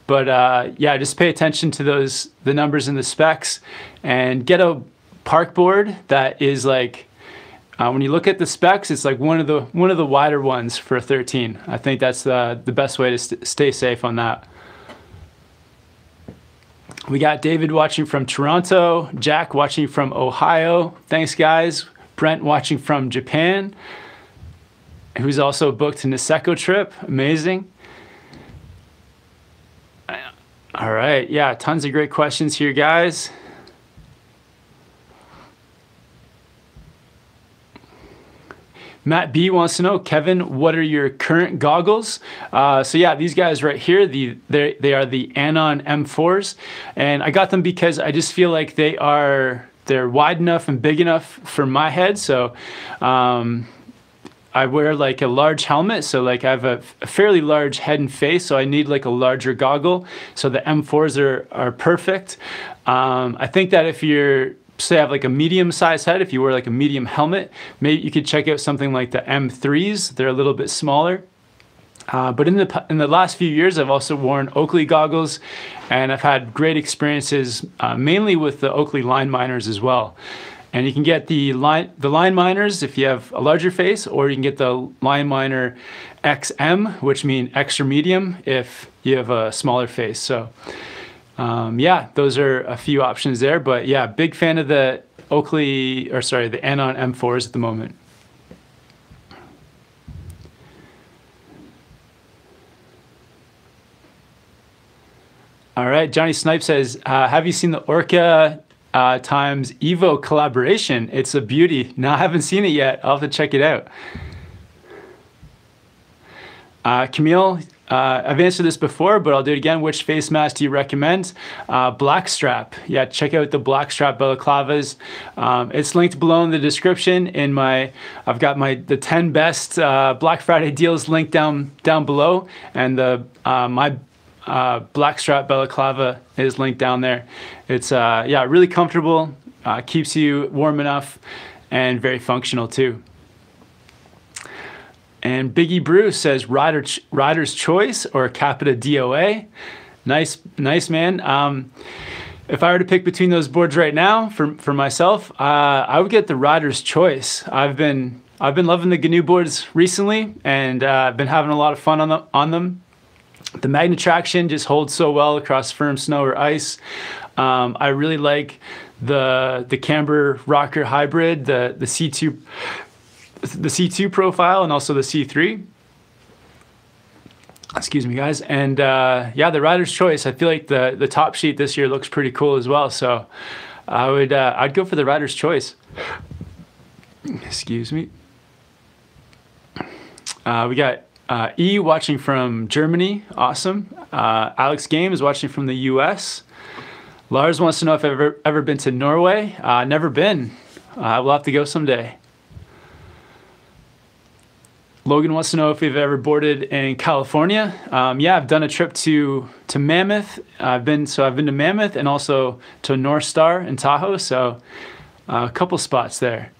but uh, yeah, just pay attention to those the numbers and the specs, and get a park board that is like. Uh, when you look at the specs, it's like one of the one of the wider ones for 13. I think that's uh, the best way to st stay safe on that. We got David watching from Toronto, Jack watching from Ohio. Thanks, guys. Brent watching from Japan, who's also booked a Niseko trip. Amazing. All right. Yeah, tons of great questions here, guys. Matt B wants to know, Kevin, what are your current goggles? Uh, so yeah, these guys right here, the they are the Anon M4s, and I got them because I just feel like they are they're wide enough and big enough for my head. So um, I wear like a large helmet. So like I have a, a, fairly large head and face. So I need like a larger goggle. So the M4s are, are perfect. Um, I think that if you're say have like a medium sized head, if you wear like a medium helmet, maybe you could check out something like the M3s. They're a little bit smaller. Uh, but in the in the last few years, I've also worn Oakley goggles, and I've had great experiences, uh, mainly with the Oakley line miners as well. And you can get the line the line miners if you have a larger face, or you can get the line miner XM, which means extra medium if you have a smaller face. So um, yeah, those are a few options there. But yeah, big fan of the Oakley or sorry the Anon M4s at the moment. All right, Johnny Snipe says, uh, "Have you seen the Orca uh, times Evo collaboration? It's a beauty. No, I haven't seen it yet. I'll have to check it out." Uh, Camille, uh, I've answered this before, but I'll do it again. Which face mask do you recommend? Uh, Blackstrap. Yeah, check out the Blackstrap balaclavas. Um, it's linked below in the description. In my, I've got my the 10 best uh, Black Friday deals linked down down below, and the uh, my uh, Blackstrap balaclava is linked down there. It's uh, yeah, really comfortable, keeps you warm enough, and very functional too. And Biggie Bruce says Rider ch- Rider's Choice or Capita DOA. Nice, nice man. Um, if I were to pick between those boards right now for, for myself, uh, I would get the Rider's Choice. I've been I've been loving the GNU boards recently, and I've uh, been having a lot of fun on, the, on them. The magnet traction just holds so well across firm snow or ice. Um, I really like the the camber rocker hybrid, the the C2 the C2 profile and also the C3. Excuse me, guys. And uh, yeah, the rider's choice. I feel like the the top sheet this year looks pretty cool as well. So I would uh, I'd go for the rider's choice. Excuse me. Uh, we got uh, E watching from Germany, awesome. Uh, Alex Game is watching from the U.S. Lars wants to know if I've ever, ever been to Norway. Uh, never been. Uh, we'll have to go someday. Logan wants to know if we've ever boarded in California. Um, yeah, I've done a trip to to Mammoth. I've been so I've been to Mammoth and also to Northstar in Tahoe. So uh, a couple spots there.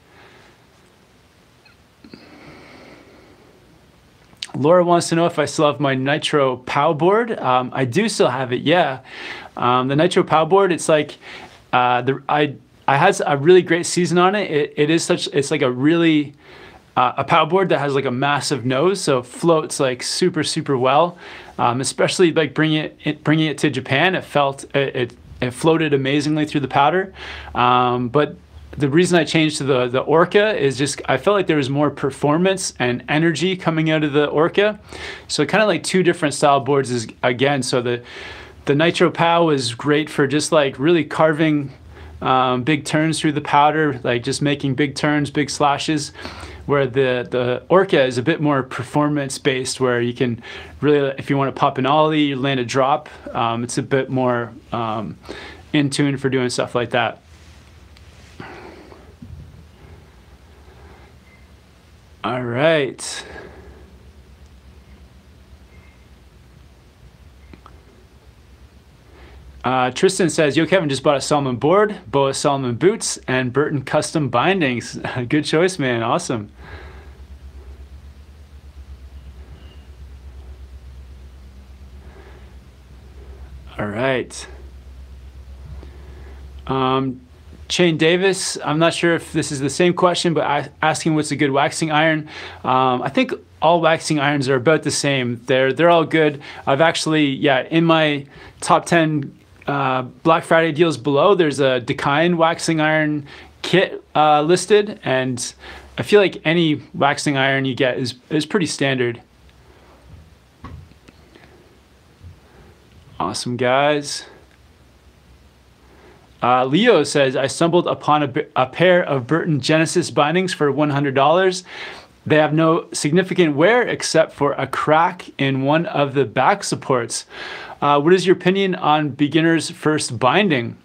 Laura wants to know if I still have my Nitro POW board. Um, I do still have it, yeah. Um, the Nitro POW board, it's like, uh, the, I, I had a really great season on it. it. It is such, it's like a really, uh, a POW board that has like a massive nose, so it floats like super, super well. Um, especially like bringing it, bringing it to Japan, it felt, it, it it floated amazingly through the powder. Um, but the reason I changed to the the Orca is just I felt like there was more performance and energy coming out of the Orca. So kind of like two different style boards is again. So the the Nitro Pow is great for just like really carving um, big turns through the powder, like just making big turns, big slashes. Where the the Orca is a bit more performance based, where you can really, if you want to pop an ollie, you land a drop. Um, it's a bit more um, in tune for doing stuff like that. All right. Uh, Tristan says, Yo, Kevin just bought a Salomon board, Boa Salomon boots, and Burton custom bindings. (laughs) Good choice, man. Awesome. All right. Um, Shane Davis, I'm not sure if this is the same question, but asking what's a good waxing iron. Um, I think all waxing irons are about the same. They're they're all good. I've actually, yeah, in my top 10 uh, Black Friday deals below, there's a Dakine waxing iron kit uh, listed, and I feel like any waxing iron you get is is pretty standard. Awesome, guys. Uh, Leo says, I stumbled upon a, a, pair of Burton Genesis bindings for $100. They have no significant wear except for a crack in one of the back supports. Uh, what is your opinion on beginner's first binding?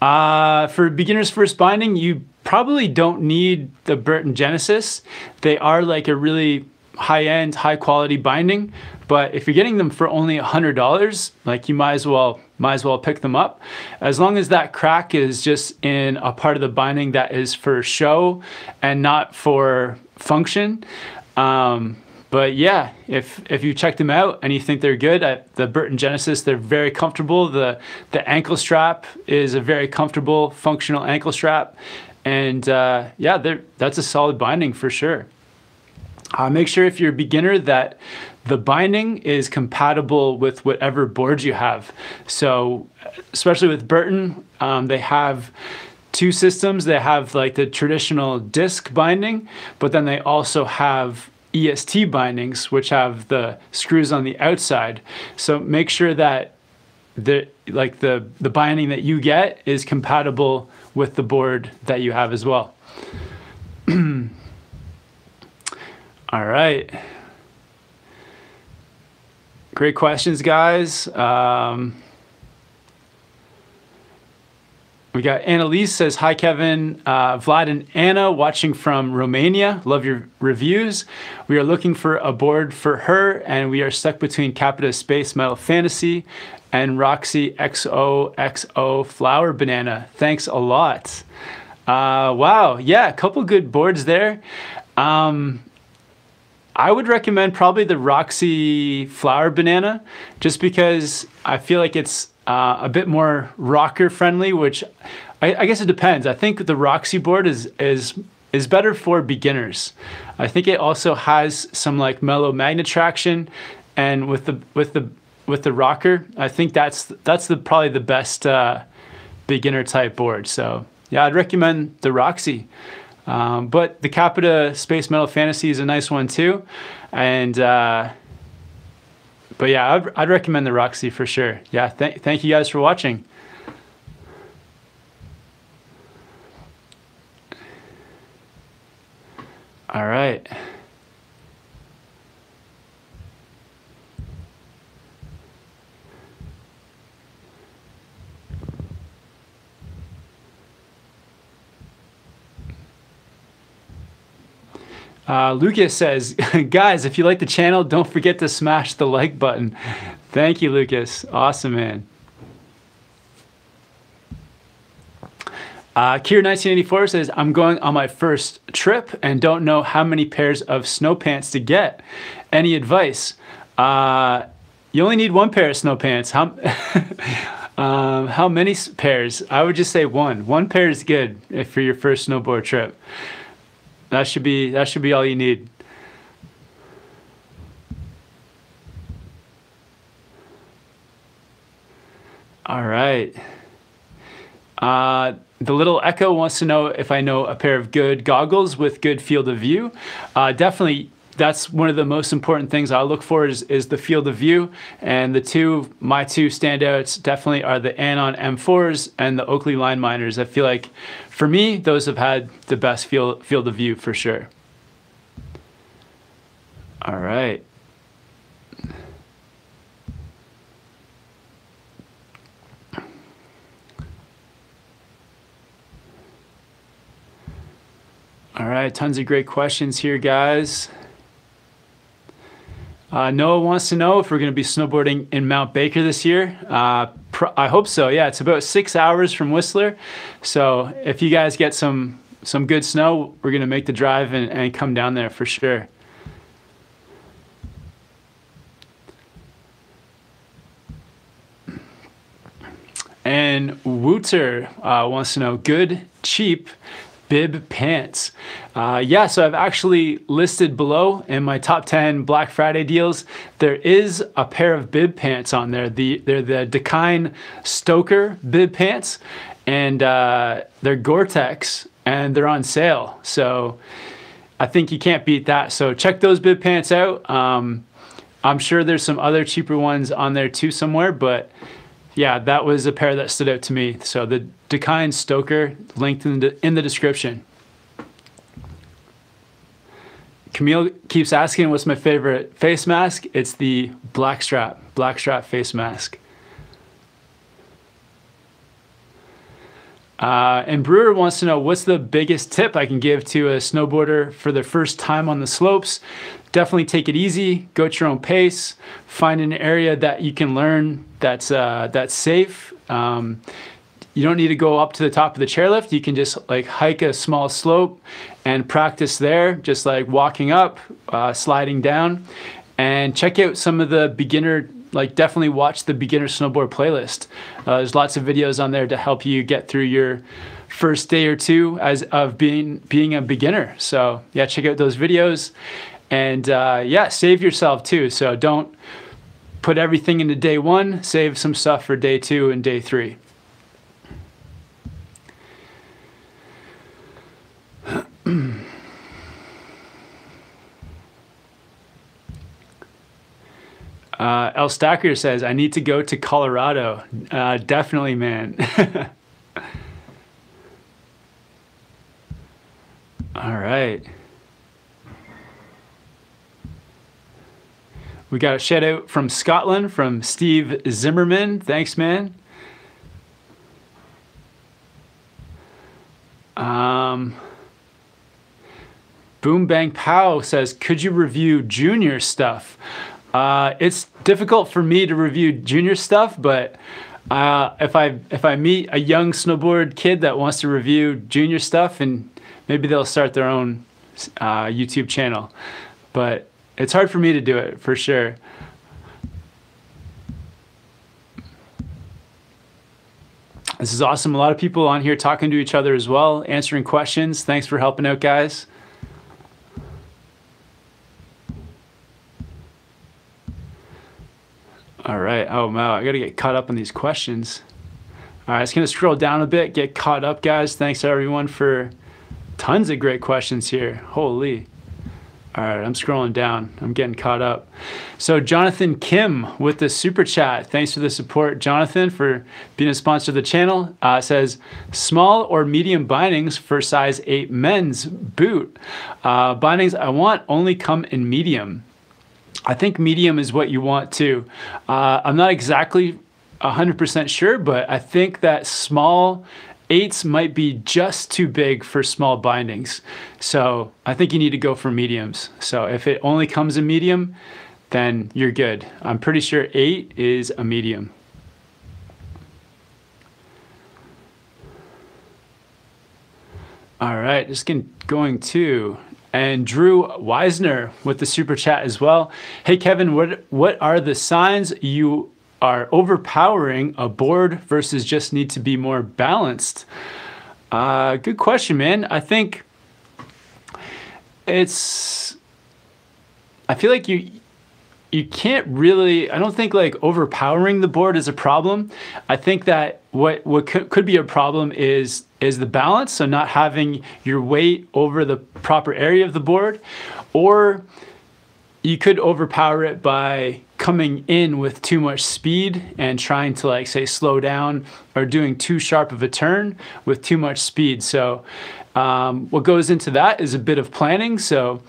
Uh, for beginner's first binding, you probably don't need the Burton Genesis. They are like a really high-end, high-quality binding, but if you're getting them for only $100, like you might as well might as well pick them up. As long as that crack is just in a part of the binding that is for show and not for function, um, but yeah, if if you check them out and you think they're good, at the Burton Genesis, they're very comfortable. The the ankle strap is a very comfortable, functional ankle strap, and uh, yeah, that's a solid binding for sure. Uh, make sure if you're a beginner that the binding is compatible with whatever board you have. So, especially with Burton, um, they have two systems. They have like the traditional disc binding, but then they also have EST bindings, which have the screws on the outside. So make sure that the like the the binding that you get is compatible with the board that you have as well. (clears throat) All right. Great questions, guys. Um, We got Annalise says, Hi, Kevin. Uh, Vlad and Anna watching from Romania. Love your reviews. We are looking for a board for her, and we are stuck between Capita Space Metal Fantasy and Roxy XOXO Flower Banana. Thanks a lot. Uh, wow. Yeah, a couple good boards there. Um, I would recommend probably the Roxy Flower Banana just because I feel like it's uh, a bit more rocker friendly, which I, I, guess it depends. I think the Roxy board is is is better for beginners. I think it also has some like mellow magnet traction, and with the with the with the rocker, I think that's that's the probably the best uh, beginner type board. So yeah, I'd recommend the Roxy. Um, but the Capita Space Metal Fantasy is a nice one too, and uh, but yeah, I'd, I'd recommend the Roxy for sure. Yeah, th- thank you guys for watching. All right. Uh, Lucas says, (laughs) guys, if you like the channel, don't forget to smash the like button. Thank you, Lucas. Awesome, man. Uh, Kier1984 says, I'm going on my first trip and don't know how many pairs of snow pants to get. Any advice? Uh, you only need one pair of snow pants. How, (laughs) um, how many pairs? I would just say one. One pair is good for your first snowboard trip. That should be that should be all you need. All right. Uh, the little echo wants to know if I know a pair of good goggles with good field of view. Uh, definitely, that's one of the most important things I look for is, is the field of view. And the two, my two standouts definitely are the Anon M4s and the Oakley Line Miners. I feel like for me, those have had the best field, field of view for sure. All right. All right, tons of great questions here, guys. Uh, Noah wants to know if we're going to be snowboarding in Mount Baker this year. Uh, I hope so. Yeah, it's about six hours from Whistler. So if you guys get some some good snow, we're going to make the drive and, and come down there for sure. And Wooter uh, wants to know good, cheap, bib pants. Uh, yeah, so I've actually listed below in my top 10 Black Friday deals, there is a pair of bib pants on there. The, they're the Dakine Stoker bib pants, and uh, they're Gore-Tex, and they're on sale. So I think you can't beat that. So check those bib pants out. Um, I'm sure there's some other cheaper ones on there too somewhere, but yeah, that was a pair that stood out to me. So the Dakine Stoker linked in the, in the description. Camille keeps asking what's my favorite face mask. It's the Blackstrap, Blackstrap face mask. Uh, and Brewer wants to know what's the biggest tip I can give to a snowboarder for their first time on the slopes. Definitely take it easy, go at your own pace, find an area that you can learn that's uh, that's safe. Um, you don't need to go up to the top of the chairlift. You can just like hike a small slope and practice there, just like walking up, uh, sliding down, and check out some of the beginner. Like definitely watch the beginner snowboard playlist. Uh, there's lots of videos on there to help you get through your first day or two as of being being a beginner. So yeah, check out those videos, and uh, yeah, save yourself too. So don't put everything into day one, save some stuff for day two and day three. (clears throat) Uh, El Stacker says, I need to go to Colorado. Uh, definitely, man. (laughs) All right. We got a shout out from Scotland from Steve Zimmerman. Thanks, man. Um, Boom Bang Pow says, could you review junior stuff? Uh, it's difficult for me to review junior stuff, but uh, if I if I meet a young snowboard kid that wants to review junior stuff, and maybe they'll start their own uh, YouTube channel. But it's hard for me to do it for sure. This is awesome. A lot of people on here talking to each other as well, answering questions. Thanks for helping out, guys. All right. Oh, wow. I got to get caught up on these questions. All right. It's going to scroll down a bit, get caught up, guys. Thanks, everyone, for tons of great questions here. Holy. All right, I'm scrolling down. I'm getting caught up. So Jonathan Kim with the super chat. Thanks for the support, Jonathan, for being a sponsor of the channel. Uh, says small or medium bindings for size eight men's boot. Uh, bindings I want only come in medium. I think medium is what you want too. Uh, I'm not exactly 100% sure, but I think that small Eights might be just too big for small bindings. So I think you need to go for mediums. So if it only comes in medium, then you're good. I'm pretty sure eight is a medium. All right, just going to and Drew Weisner with the super chat as well. Hey Kevin, what what are the signs you are overpowering a board versus just need to be more balanced? Uh, good question, man. I think it's. I feel like you. you can't really i don't think like overpowering the board is a problem i think that what what could, could be a problem is is the balance so not having your weight over the proper area of the board or you could overpower it by coming in with too much speed and trying to like say slow down or doing too sharp of a turn with too much speed so um, what goes into that is a bit of planning so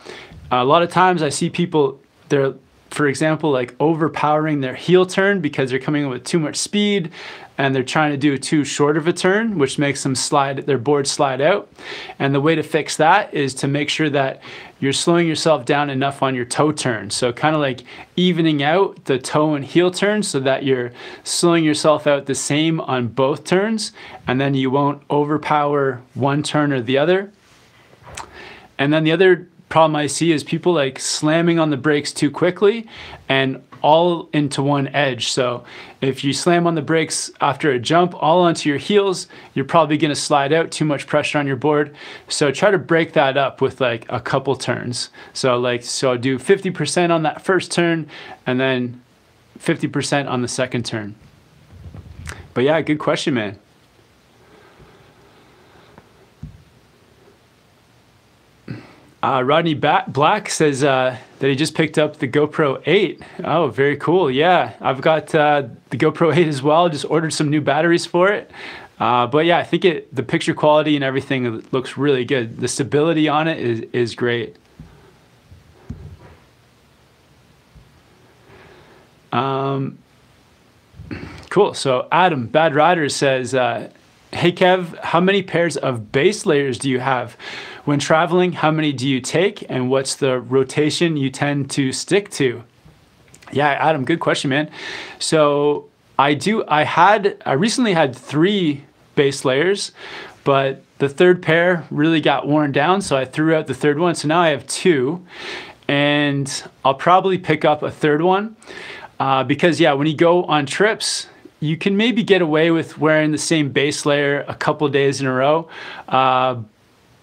a lot of times i see people they're for example, like overpowering their heel turn because they're coming in with too much speed and they're trying to do too short of a turn, which makes them slide their board slide out. And the way to fix that is to make sure that you're slowing yourself down enough on your toe turn. So kind of like evening out the toe and heel turn so that you're slowing yourself out the same on both turns and then you won't overpower one turn or the other. And then the other problem I see is people like slamming on the brakes too quickly and all into one edge. So if you slam on the brakes after a jump all onto your heels, you're probably going to slide out too much pressure on your board. So try to break that up with like a couple turns. So like so do 50% on that first turn and then 50% on the second turn. But yeah, good question, man. Uh, Rodney ba- Black says uh, that he just picked up the GoPro 8. Oh, very cool. Yeah, I've got uh, the GoPro 8 as well. Just ordered some new batteries for it. Uh, but yeah, I think it the picture quality and everything looks really good. The stability on it is, is great. Um, cool. So Adam, Bad Rider says, uh, Hey Kev, how many pairs of base layers do you have? When traveling, how many do you take and what's the rotation you tend to stick to? Yeah, Adam, good question, man. So I do, I had, I recently had three base layers, but the third pair really got worn down. So I threw out the third one. So now I have two and I'll probably pick up a third one. Uh, because yeah, when you go on trips, you can maybe get away with wearing the same base layer a couple days in a row. Uh,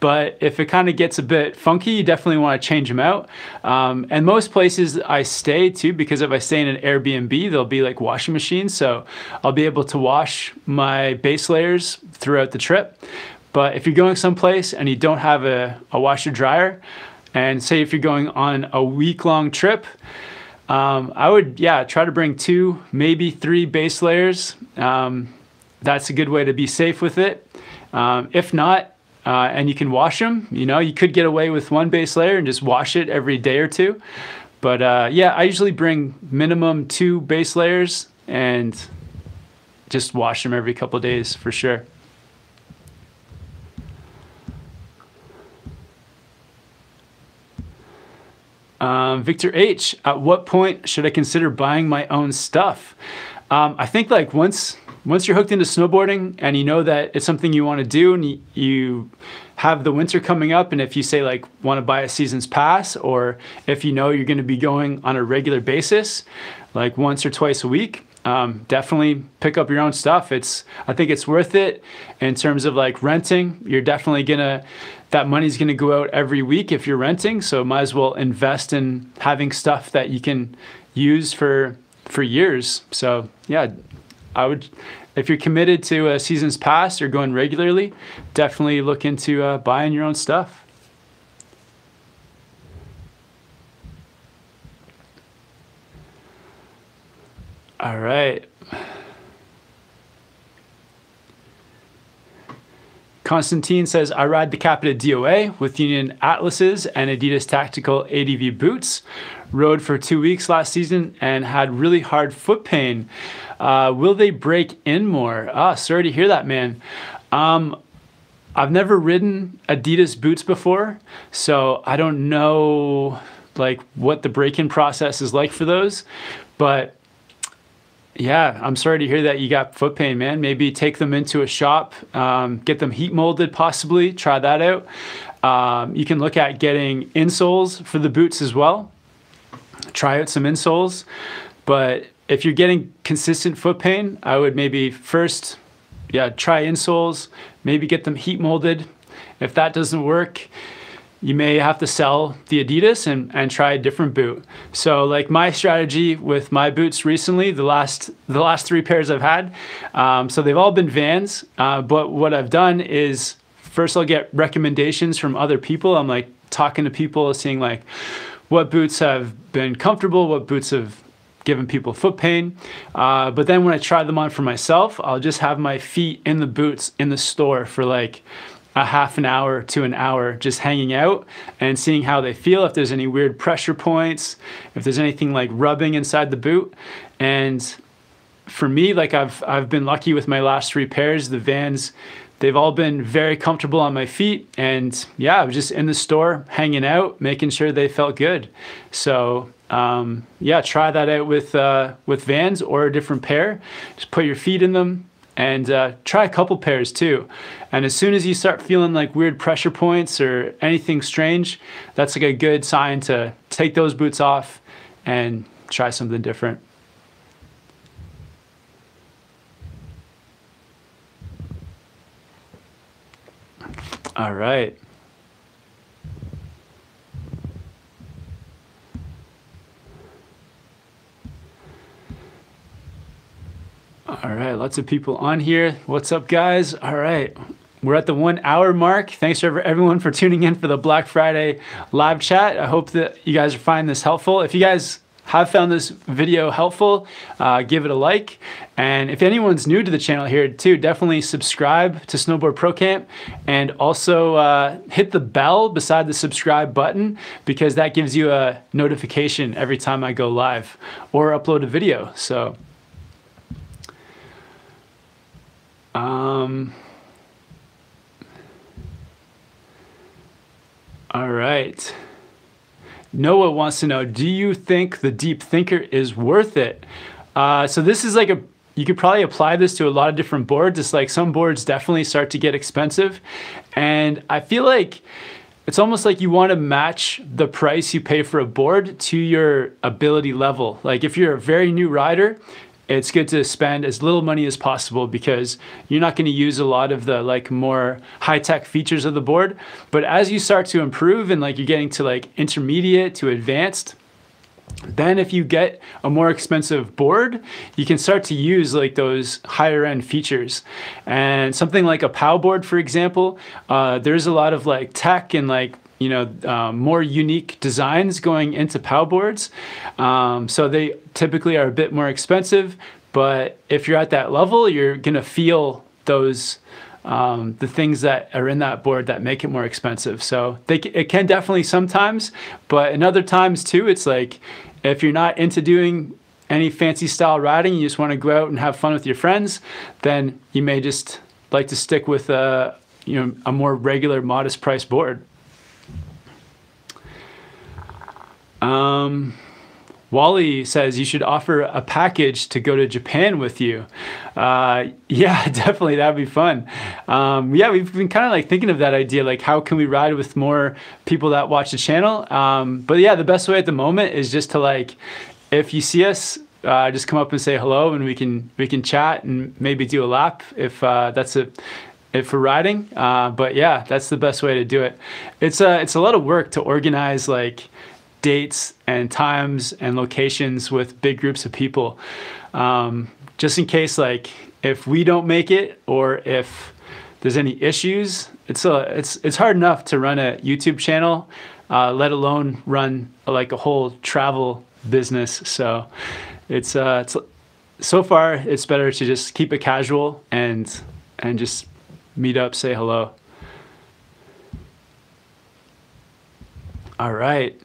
but if it kind of gets a bit funky, you definitely want to change them out. Um, and most places I stay too, because if I stay in an Airbnb, there'll be like washing machines. So I'll be able to wash my base layers throughout the trip. But if you're going someplace and you don't have a, a washer dryer, and say if you're going on a week long trip, um, I would, yeah, try to bring two, maybe three base layers. Um, that's a good way to be safe with it. Um, if not, uh, and you can wash them, you know, you could get away with one base layer and just wash it every day or two. But uh, yeah, I usually bring minimum two base layers and just wash them every couple days for sure. Um, Victor H, at what point should I consider buying my own stuff? Um, I think like once once you're hooked into snowboarding and you know that it's something you want to do and you, have the winter coming up and if you say like want to buy a season's pass or if you know you're going to be going on a regular basis like once or twice a week um, definitely pick up your own stuff it's i think it's worth it in terms of like renting you're definitely gonna that money's to go out every week if you're renting. So might as well invest in having stuff that you can use for for years. So yeah, I would if you're committed to a season's pass or going regularly, definitely look into uh, buying your own stuff. All right. Constantine says, I ride the Capita DOA with Union Atlases and Adidas Tactical ADV boots. Rode for two weeks last season and had really hard foot pain. Uh, will they break in more? Ah, sorry to hear that, man. Um, I've never ridden Adidas boots before, so I don't know like what the break-in process is like for those. But yeah, I'm sorry to hear that you got foot pain, man. Maybe take them into a shop, um, get them heat molded, possibly. Try that out. Um, you can look at getting insoles for the boots as well. Try out some insoles. But if you're getting consistent foot pain, I would maybe first, yeah, try insoles, maybe get them heat molded. If that doesn't work, you may have to sell the Adidas and, and try a different boot. So like my strategy with my boots recently, the last the last three pairs I've had, um, so they've all been Vans. Uh, but what I've done is first I'll get recommendations from other people. I'm like talking to people, seeing like what boots have been comfortable, what boots have given people foot pain. Uh, but then when I try them on for myself, I'll just have my feet in the boots in the store for like a half an hour to an hour just hanging out and seeing how they feel, if there's any weird pressure points, if there's anything like rubbing inside the boot. And for me, like I've I've been lucky with my last three pairs. The Vans, they've all been very comfortable on my feet. And yeah, I was just in the store hanging out, making sure they felt good. So um, yeah, try that out with uh, with Vans or a different pair. Just put your feet in them, and uh, try a couple pairs too. And as soon as you start feeling like weird pressure points or anything strange, that's like a good sign to take those boots off and try something different. All right. All right, lots of people on here. What's up, guys? All right, we're at the one hour mark. Thanks for everyone for tuning in for the Black Friday live chat. I hope that you guys are finding this helpful. If you guys have found this video helpful, uh, give it a like. And if anyone's new to the channel here too, definitely subscribe to Snowboard Pro Camp and also uh, hit the bell beside the subscribe button because that gives you a notification every time I go live or upload a video. So Um, all right. Noah wants to know, do you think the Deep Thinker is worth it? Uh, so this is like a, you could probably apply this to a lot of different boards. It's like some boards definitely start to get expensive. And I feel like it's almost like you want to match the price you pay for a board to your ability level. Like if you're a very new rider, it's good to spend as little money as possible because you're not going to use a lot of the like more high-tech features of the board but as you start to improve and like you're getting to like intermediate to advanced then if you get a more expensive board, you can start to use like those higher end features. And something like a POW board, for example, uh, there's a lot of like tech and like you know, um, more unique designs going into POW boards. Um, so they typically are a bit more expensive, but if you're at that level, you're gonna feel those um, the things that are in that board that make it more expensive. So they, it can definitely sometimes, but in other times too, it's like if you're not into doing any fancy style riding, you just want to go out and have fun with your friends, then you may just like to stick with a you know a more regular, modest price board. Um, Wally says you should offer a package to go to Japan with you. Uh, yeah, (laughs) definitely, that'd be fun. Um, yeah, we've been kind of like thinking of that idea, like how can we ride with more people that watch the channel? Um, but yeah, the best way at the moment is just to like, if you see us, uh, just come up and say hello, and we can we can chat and maybe do a lap if uh, that's a for riding. Uh, but yeah, that's the best way to do it. It's a it's a lot of work to organize like dates and times and locations with big groups of people. Um, just in case, like, if we don't make it or if there's any issues, it's a, it's it's hard enough to run a YouTube channel, uh, let alone run like a whole travel business. So it's uh, it's so far it's better to just keep it casual and and just meet up, say hello. All right.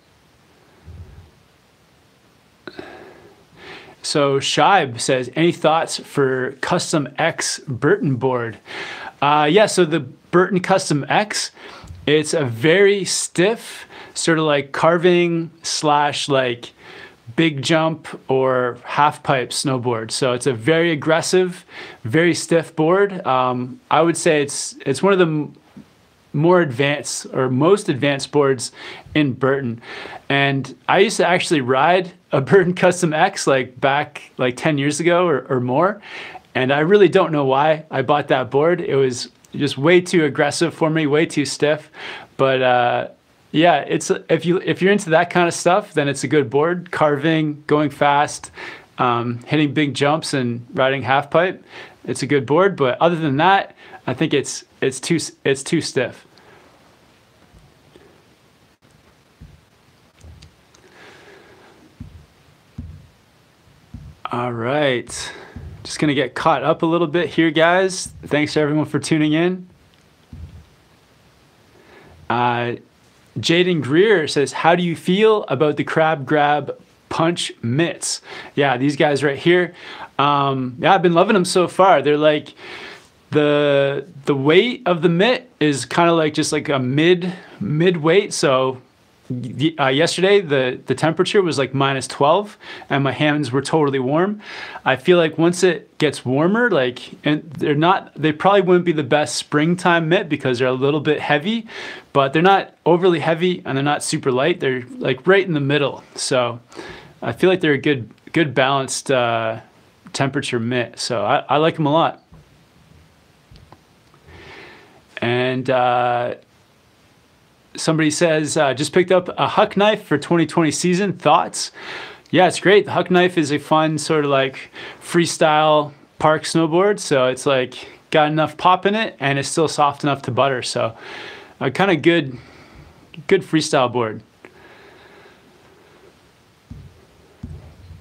So Shibe says, any thoughts for Custom X Burton board? Uh, yeah, so the Burton Custom X, it's a very stiff, sort of like carving slash like big jump or half pipe snowboard. So it's a very aggressive, very stiff board. Um, I would say it's it's one of the more advanced or most advanced boards in Burton. And I used to actually ride a Burton (laughs) Custom X like back like 10 years ago or, or more. And I really don't know why I bought that board. It was just way too aggressive for me, way too stiff. But uh, Yeah, it's if you if you're into that kind of stuff, then it's a good board. Carving, going fast, um, hitting big jumps, and riding half pipe. It's a good board. But other than that, I think it's it's too it's too stiff. All right. Just going to get caught up a little bit here, guys. Thanks to everyone for tuning in. Uh, Jaden Greer says, How do you feel about the crab grab punch mitts? Yeah, these guys right here. Um, yeah, I've been loving them so far. They're like, the the weight of the mitt is kind of like just like a mid mid weight so uh, yesterday the the temperature was like minus 12 and my hands were totally warm. I feel like once it gets warmer like and they're not they probably wouldn't be the best springtime mitt because they're a little bit heavy but they're not overly heavy and they're not super light. They're like right in the middle. So i feel like they're a good good balanced uh, temperature mitt. So I, I like them a lot. And uh, somebody says, uh, just picked up a huck knife for 2020 season. Thoughts? Yeah, it's great. The huck knife is a fun sort of like freestyle park snowboard. So it's like got enough pop in it and it's still soft enough to butter. So a kind of good, good freestyle board.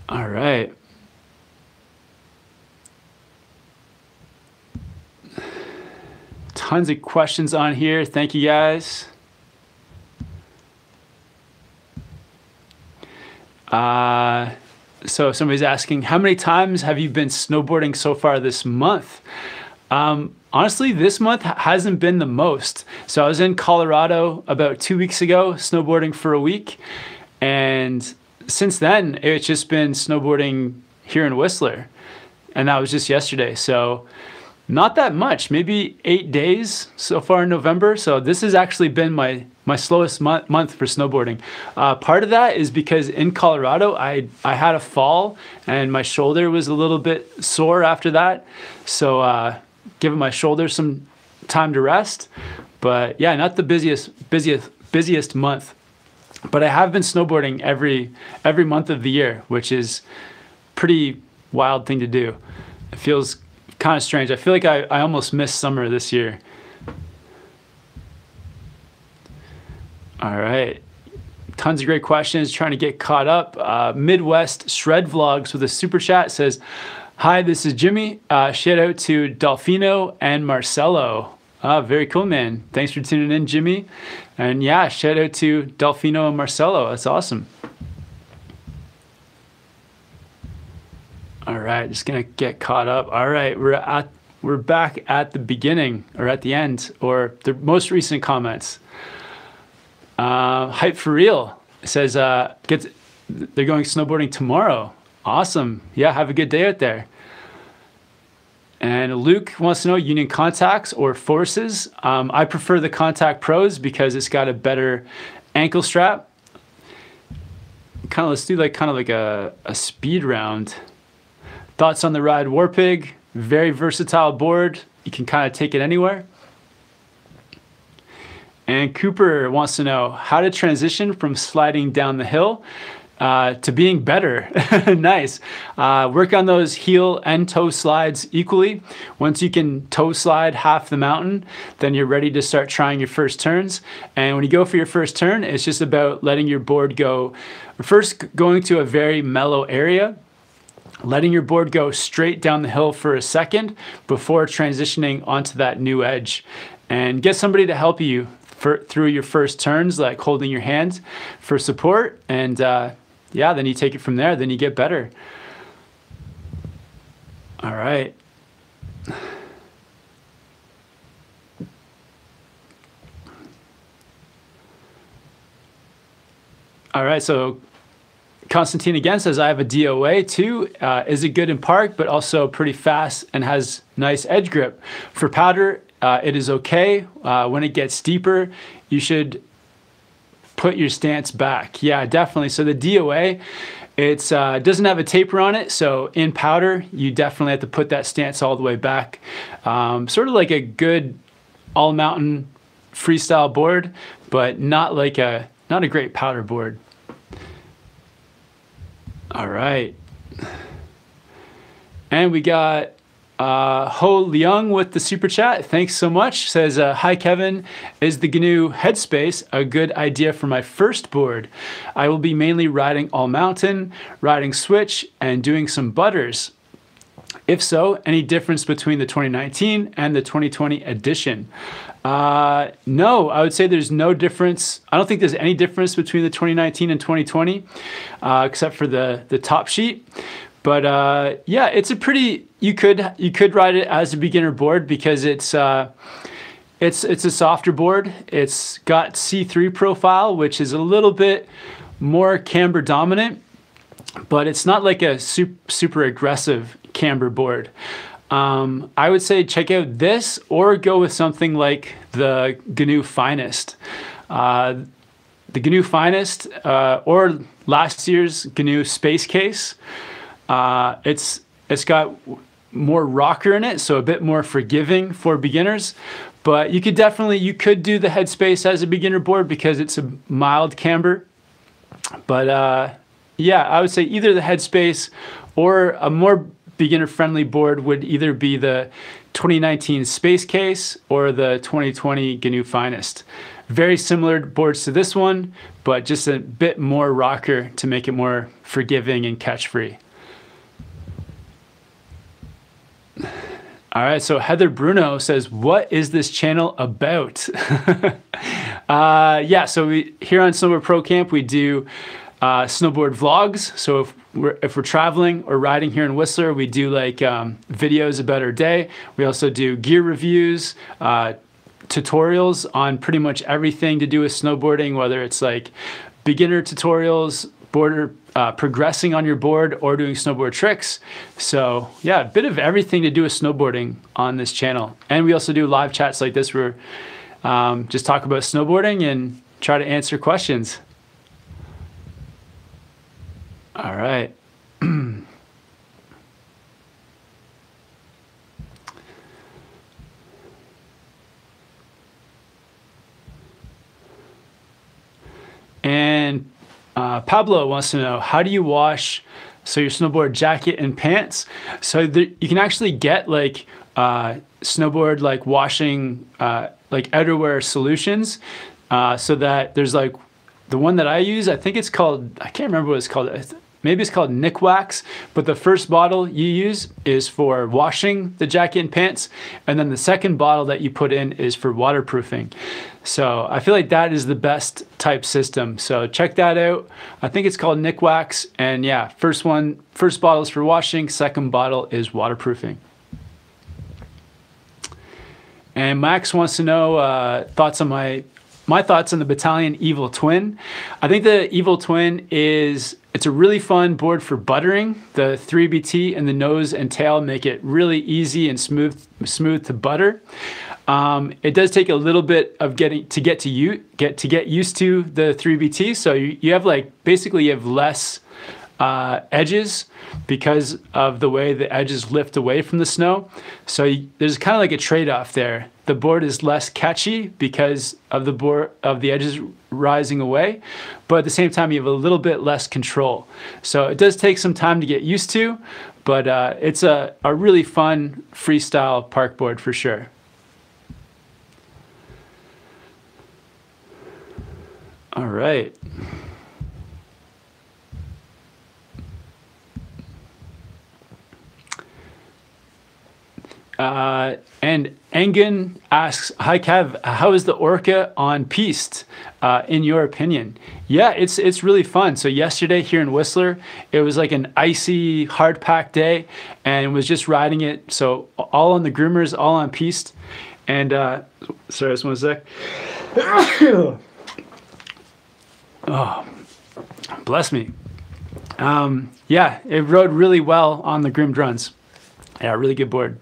All right. Tons of questions on here. Thank you guys. Uh, so somebody's asking, how many times have you been snowboarding so far this month? Um, honestly, this month hasn't been the most. So I was in Colorado about two weeks ago, snowboarding for a week. And since then, it's just been snowboarding here in Whistler. And that was just yesterday. So not that much, maybe eight days so far in November. So this has actually been my my slowest month, for snowboarding. Uh, part of that is because in Colorado, I I had a fall and my shoulder was a little bit sore after that. So uh, giving my shoulder some time to rest. But yeah, not the busiest busiest busiest month. But I have been snowboarding every every month of the year, which is pretty wild thing to do. It feels kind of strange. I feel like I, I almost missed summer this year. All right. Tons of great questions. Trying to get caught up. Uh, Midwest Shred Vlogs with a super chat says, Hi, this is Jimmy. Uh, shout out to Delfino and Marcelo. Ah, very cool, man. Thanks for tuning in, Jimmy. And yeah, shout out to Delfino and Marcelo. That's awesome. All right, just gonna get caught up. All right, we're at we're back at the beginning or at the end or the most recent comments. Uh, hype for real says uh, gets they're going snowboarding tomorrow. Awesome. Yeah, have a good day out there. And Luke wants to know Union contacts or forces. Um, I prefer the Contact Pros because it's got a better ankle strap. Kind of let's do like kind of like a, a speed round. Thoughts on the Ride Warpig? Very versatile board. You can kind of take it anywhere. And Cooper wants to know how to transition from sliding down the hill uh, to being better. (laughs) nice. Uh, work on those heel and toe slides equally. Once you can toe slide half the mountain, then you're ready to start trying your first turns. And when you go for your first turn, it's just about letting your board go, first going to a very mellow area letting your board go straight down the hill for a second before transitioning onto that new edge. And get somebody to help you for, through your first turns, like holding your hand for support. And uh, yeah, then you take it from there, then you get better. All right. All right, so Constantine again says, I have a DOA too. Uh, is it good in park, but also pretty fast and has nice edge grip? For powder, uh, it is okay. Uh, when it gets steeper, you should put your stance back. Yeah, definitely. So the DOA, it uh, doesn't have a taper on it. So in powder, you definitely have to put that stance all the way back. Um, sort of like a good all mountain freestyle board, but not like a not a great powder board. All right. And we got uh, Ho Leung with the super chat. Thanks so much. Says, uh, Hi Kevin, is the GNU Headspace a good idea for my first board? I will be mainly riding all mountain, riding switch, and doing some butters. If so, any difference between the 2019 and the 2020 edition? Uh, no, I would say there's no difference. I don't think there's any difference between the 2019 and 2020, uh, except for the the top sheet. But uh, yeah, it's a pretty. You could you could ride it as a beginner board because it's uh, it's it's a softer board. It's got C3 profile, which is a little bit more camber dominant, but it's not like a super, super aggressive camber board. Um, I would say check out this or go with something like the GNU Finest. Uh, the GNU Finest uh, or last year's GNU Space Case. Uh, it's it's got more rocker in it, so a bit more forgiving for beginners. But you could definitely you could do the headspace as a beginner board because it's a mild camber. But uh, yeah, I would say either the headspace or a more beginner friendly board would either be the 2019 Space Case or the 2020 GNU Finest. Very similar boards to this one, but just a bit more rocker to make it more forgiving and catch free. All right, so Heather Bruno says, "What is this channel about?" (laughs) uh, yeah, so we here on Snowboard Pro Camp we do uh, snowboard vlogs. So if we're, if we're traveling or riding here in Whistler, we do like um, videos about our day. We also do gear reviews, uh, tutorials on pretty much everything to do with snowboarding, whether it's like beginner tutorials, border uh, progressing on your board or doing snowboard tricks. So yeah, a bit of everything to do with snowboarding on this channel. And we also do live chats like this where um, just talk about snowboarding and try to answer questions. All right. (clears throat) and uh, Pablo wants to know how do you wash so your snowboard jacket and pants? So there, you can actually get like uh, snowboard like washing uh, like outerwear solutions, uh, so that there's like the one that I use. I think it's called I can't remember what it's called maybe it's called Nikwax, but the first bottle you use is for washing the jacket and pants, and then the second bottle that you put in is for waterproofing. So I feel like that is the best type system. So check that out. I think it's called Nikwax, and yeah, first one, first bottle is for washing, second bottle is waterproofing. And Max wants to know uh, thoughts on my my thoughts on the Bataleon Evil Twin. I think the Evil Twin is it's a really fun board for buttering. The 3BT and the nose and tail make it really easy and smooth smooth to butter. Um, it does take a little bit of getting to get to you get to get used to the 3BT. So you, you have like basically you have less uh, edges because of the way the edges lift away from the snow. So you, there's kind of like a trade-off there. The board is less catchy because of the board of the edges rising away, but at the same time you have a little bit less control. So it does take some time to get used to, but uh, it's a, a really fun freestyle park board for sure. All right. Uh, and Engen asks, "Hi Kev, how is the Orca on piste, uh, in your opinion?" Yeah, it's it's really fun. So yesterday here in Whistler, it was like an icy, hard packed day, and was just riding it. So all on the groomers, all on piste, and uh, sorry, just one sec. (coughs) (coughs) (coughs) oh, bless me. Um, yeah, it rode really well on the groomed runs. Yeah, really good board.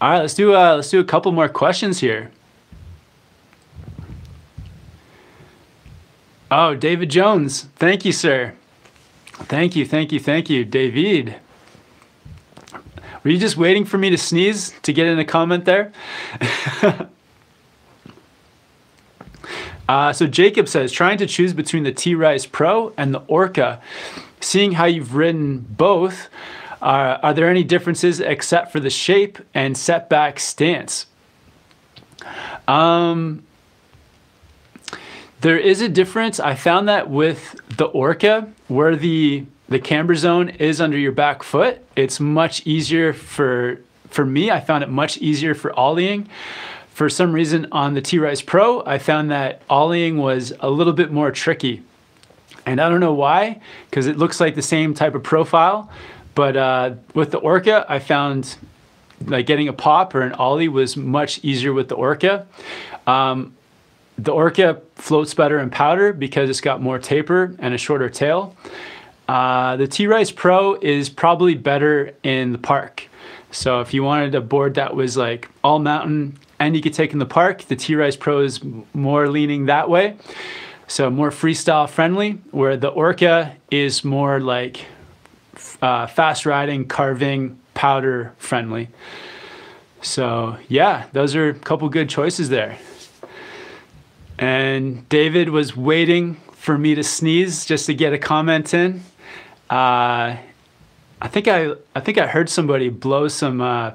All right, let's do uh, let's do a couple more questions here. Oh, David Jones, thank you, sir. Thank you, thank you, thank you, David. Were you just waiting for me to sneeze to get in a comment there? (laughs) Uh, so Jacob says, trying to choose between the T.Rice Pro and the Orca, seeing how you've ridden both, uh, are there any differences except for the shape and setback stance? Um, there is a difference. I found that with the Orca, where the the camber zone is under your back foot, it's much easier for for me. I found it much easier for ollieing. For some reason on the T.Rice Pro, I found that ollieing was a little bit more tricky. And I don't know why, because it looks like the same type of profile. But uh, with the Orca, I found like getting a pop or an ollie was much easier with the Orca. Um, the Orca floats better in powder because it's got more taper and a shorter tail. Uh, the T.Rice Pro is probably better in the park. So if you wanted a board that was like all mountain and you could take in the park, the T.Rice Pro is more leaning that way. So more freestyle friendly, where the Orca is more like uh, fast riding, carving, powder friendly. So yeah, those are a couple good choices there. And David was waiting for me to sneeze just to get a comment in. Uh, I think I I think I heard somebody blow some uh,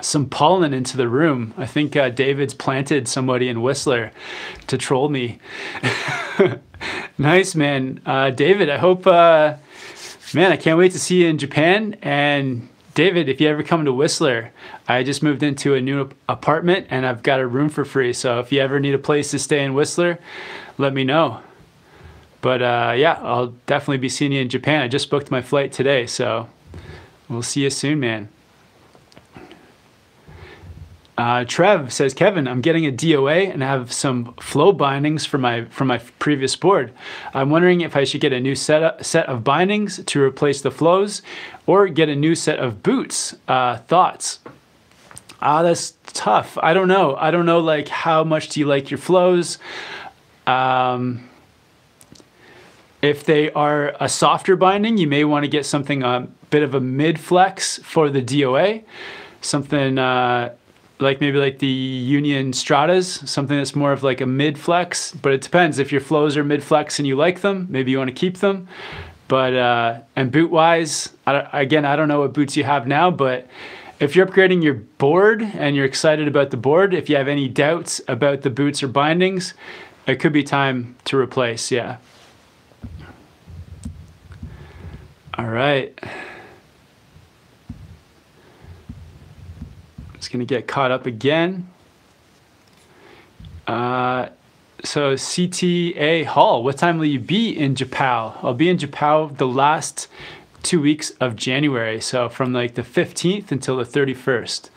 some pollen into the room. I think uh, David's planted somebody in Whistler to troll me. (laughs) nice man, uh, David. I hope, uh, man, I can't wait to see you in Japan. And David, if you ever come to Whistler, I just moved into a new apartment and I've got a room for free. So if you ever need a place to stay in Whistler, let me know. But uh, yeah, I'll definitely be seeing you in Japan. I just booked my flight today, so we'll see you soon, man. Uh, Trev says, Kevin, I'm getting a DOA and I have some flow bindings for my from my previous board. I'm wondering if I should get a new set of, set of bindings to replace the flows, or get a new set of boots. Uh, thoughts? Ah, that's tough. I don't know. I don't know. Like, how much do you like your flows? Um, if they are a softer binding, you may want to get something a bit of a mid flex for the DOA, something uh, like maybe like the Union Stratas, something that's more of like a mid flex. But it depends if your flows are mid flex and you like them, maybe you want to keep them. But uh, and boot wise, I, again, I don't know what boots you have now, but if you're upgrading your board and you're excited about the board, if you have any doubts about the boots or bindings, it could be time to replace. Yeah. All right. Just gonna get caught up again. Uh, so CTA Hall, what time will you be in Japow? I'll be in Japow the last two weeks of January. So from like the 15th until the 31st.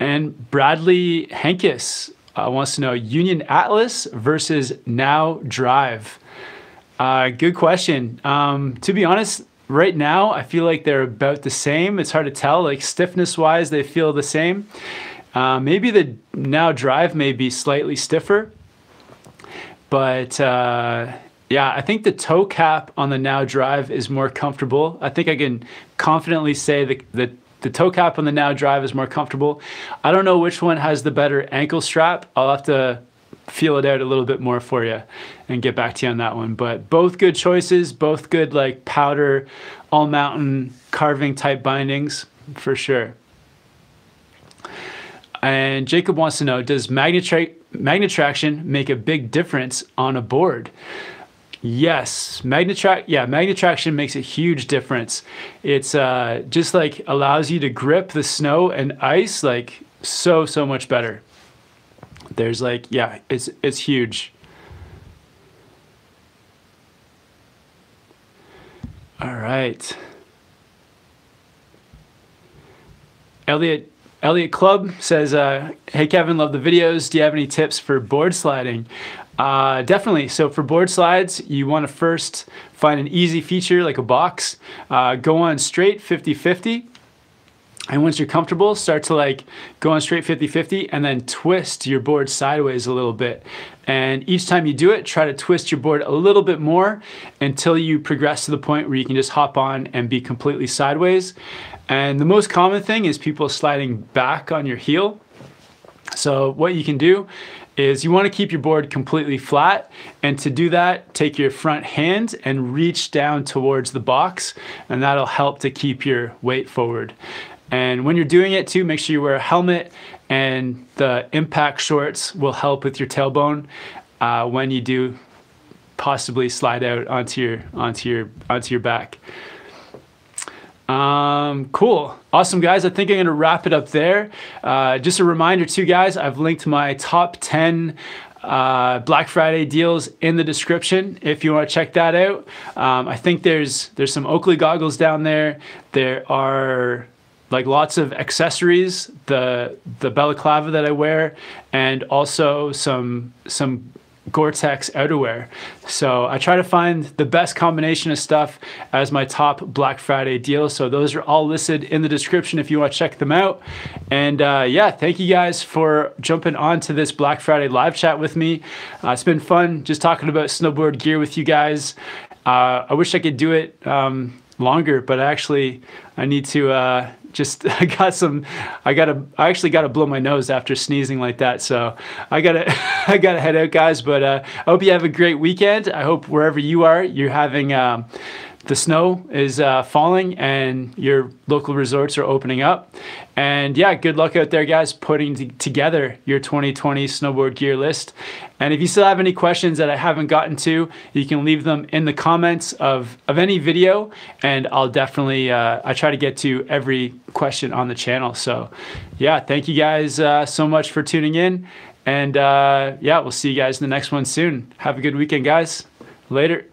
And Bradley Henkis uh, wants to know Union Atlas versus Now Drive. Uh, good question. Um, to be honest, right now I feel like they're about the same. It's hard to tell. Like stiffness wise, they feel the same. Uh, maybe the now drive may be slightly stiffer, but uh, yeah, I think the toe cap on the now drive is more comfortable. I think I can confidently say that the, the toe cap on the now drive is more comfortable. I don't know which one has the better ankle strap. I'll have to feel it out a little bit more for you and get back to you on that one. But both good choices, both good like powder, all mountain carving type bindings for sure. And Jacob wants to know, does magnet, tra magnet traction make a big difference on a board? Yes, magnet track. Yeah, magnet traction makes a huge difference. It's uh, just like allows you to grip the snow and ice like so so much better. There's like, yeah, it's it's huge. All right. Elliot Elliot Club says, uh, "Hey Kevin, love the videos. Do you have any tips for board sliding?" Uh, definitely. So for board slides, you want to first find an easy feature like a box. Uh, go on straight 50-50 and once you're comfortable, start to like go on straight 50-50 and then twist your board sideways a little bit. And each time you do it, try to twist your board a little bit more until you progress to the point where you can just hop on and be completely sideways. And the most common thing is people sliding back on your heel. So what you can do is you want to keep your board completely flat. And to do that, take your front hand and reach down towards the box, and that'll help to keep your weight forward. And when you're doing it too, make sure you wear a helmet and the impact shorts will help with your tailbone uh, when you do possibly slide out onto your onto your onto your back. Um, cool. Awesome, guys. I think I'm going to wrap it up there. Uh, just a reminder, too, guys, I've linked my top 10 uh, Black Friday deals in the description if you want to check that out. Um, I think there's there's some Oakley goggles down there. There are like lots of accessories, the the balaclava that I wear, and also some some Gore-Tex outerwear. So I try to find the best combination of stuff as my top Black Friday deal. So those are all listed in the description if you want to check them out. And uh, yeah, thank you guys for jumping on to this Black Friday live chat with me. Uh, it's been fun just talking about snowboard gear with you guys. Uh, I wish I could do it um, longer, but actually I need to uh, just (laughs) I got some I gotta I actually gotta blow my nose after sneezing like that so I gotta (laughs) I gotta head out guys but uh, I hope you have a great weekend. I hope wherever you are you're having um, the snow is uh, falling and your local resorts are opening up. And yeah, good luck out there, guys, putting t- together your 2020 snowboard gear list. And if you still have any questions that I haven't gotten to, you can leave them in the comments of, of any video, and I'll definitely uh, I try to get to every question on the channel. So yeah, thank you guys uh, so much for tuning in. And uh, yeah, we'll see you guys in the next one soon. Have a good weekend, guys. Later.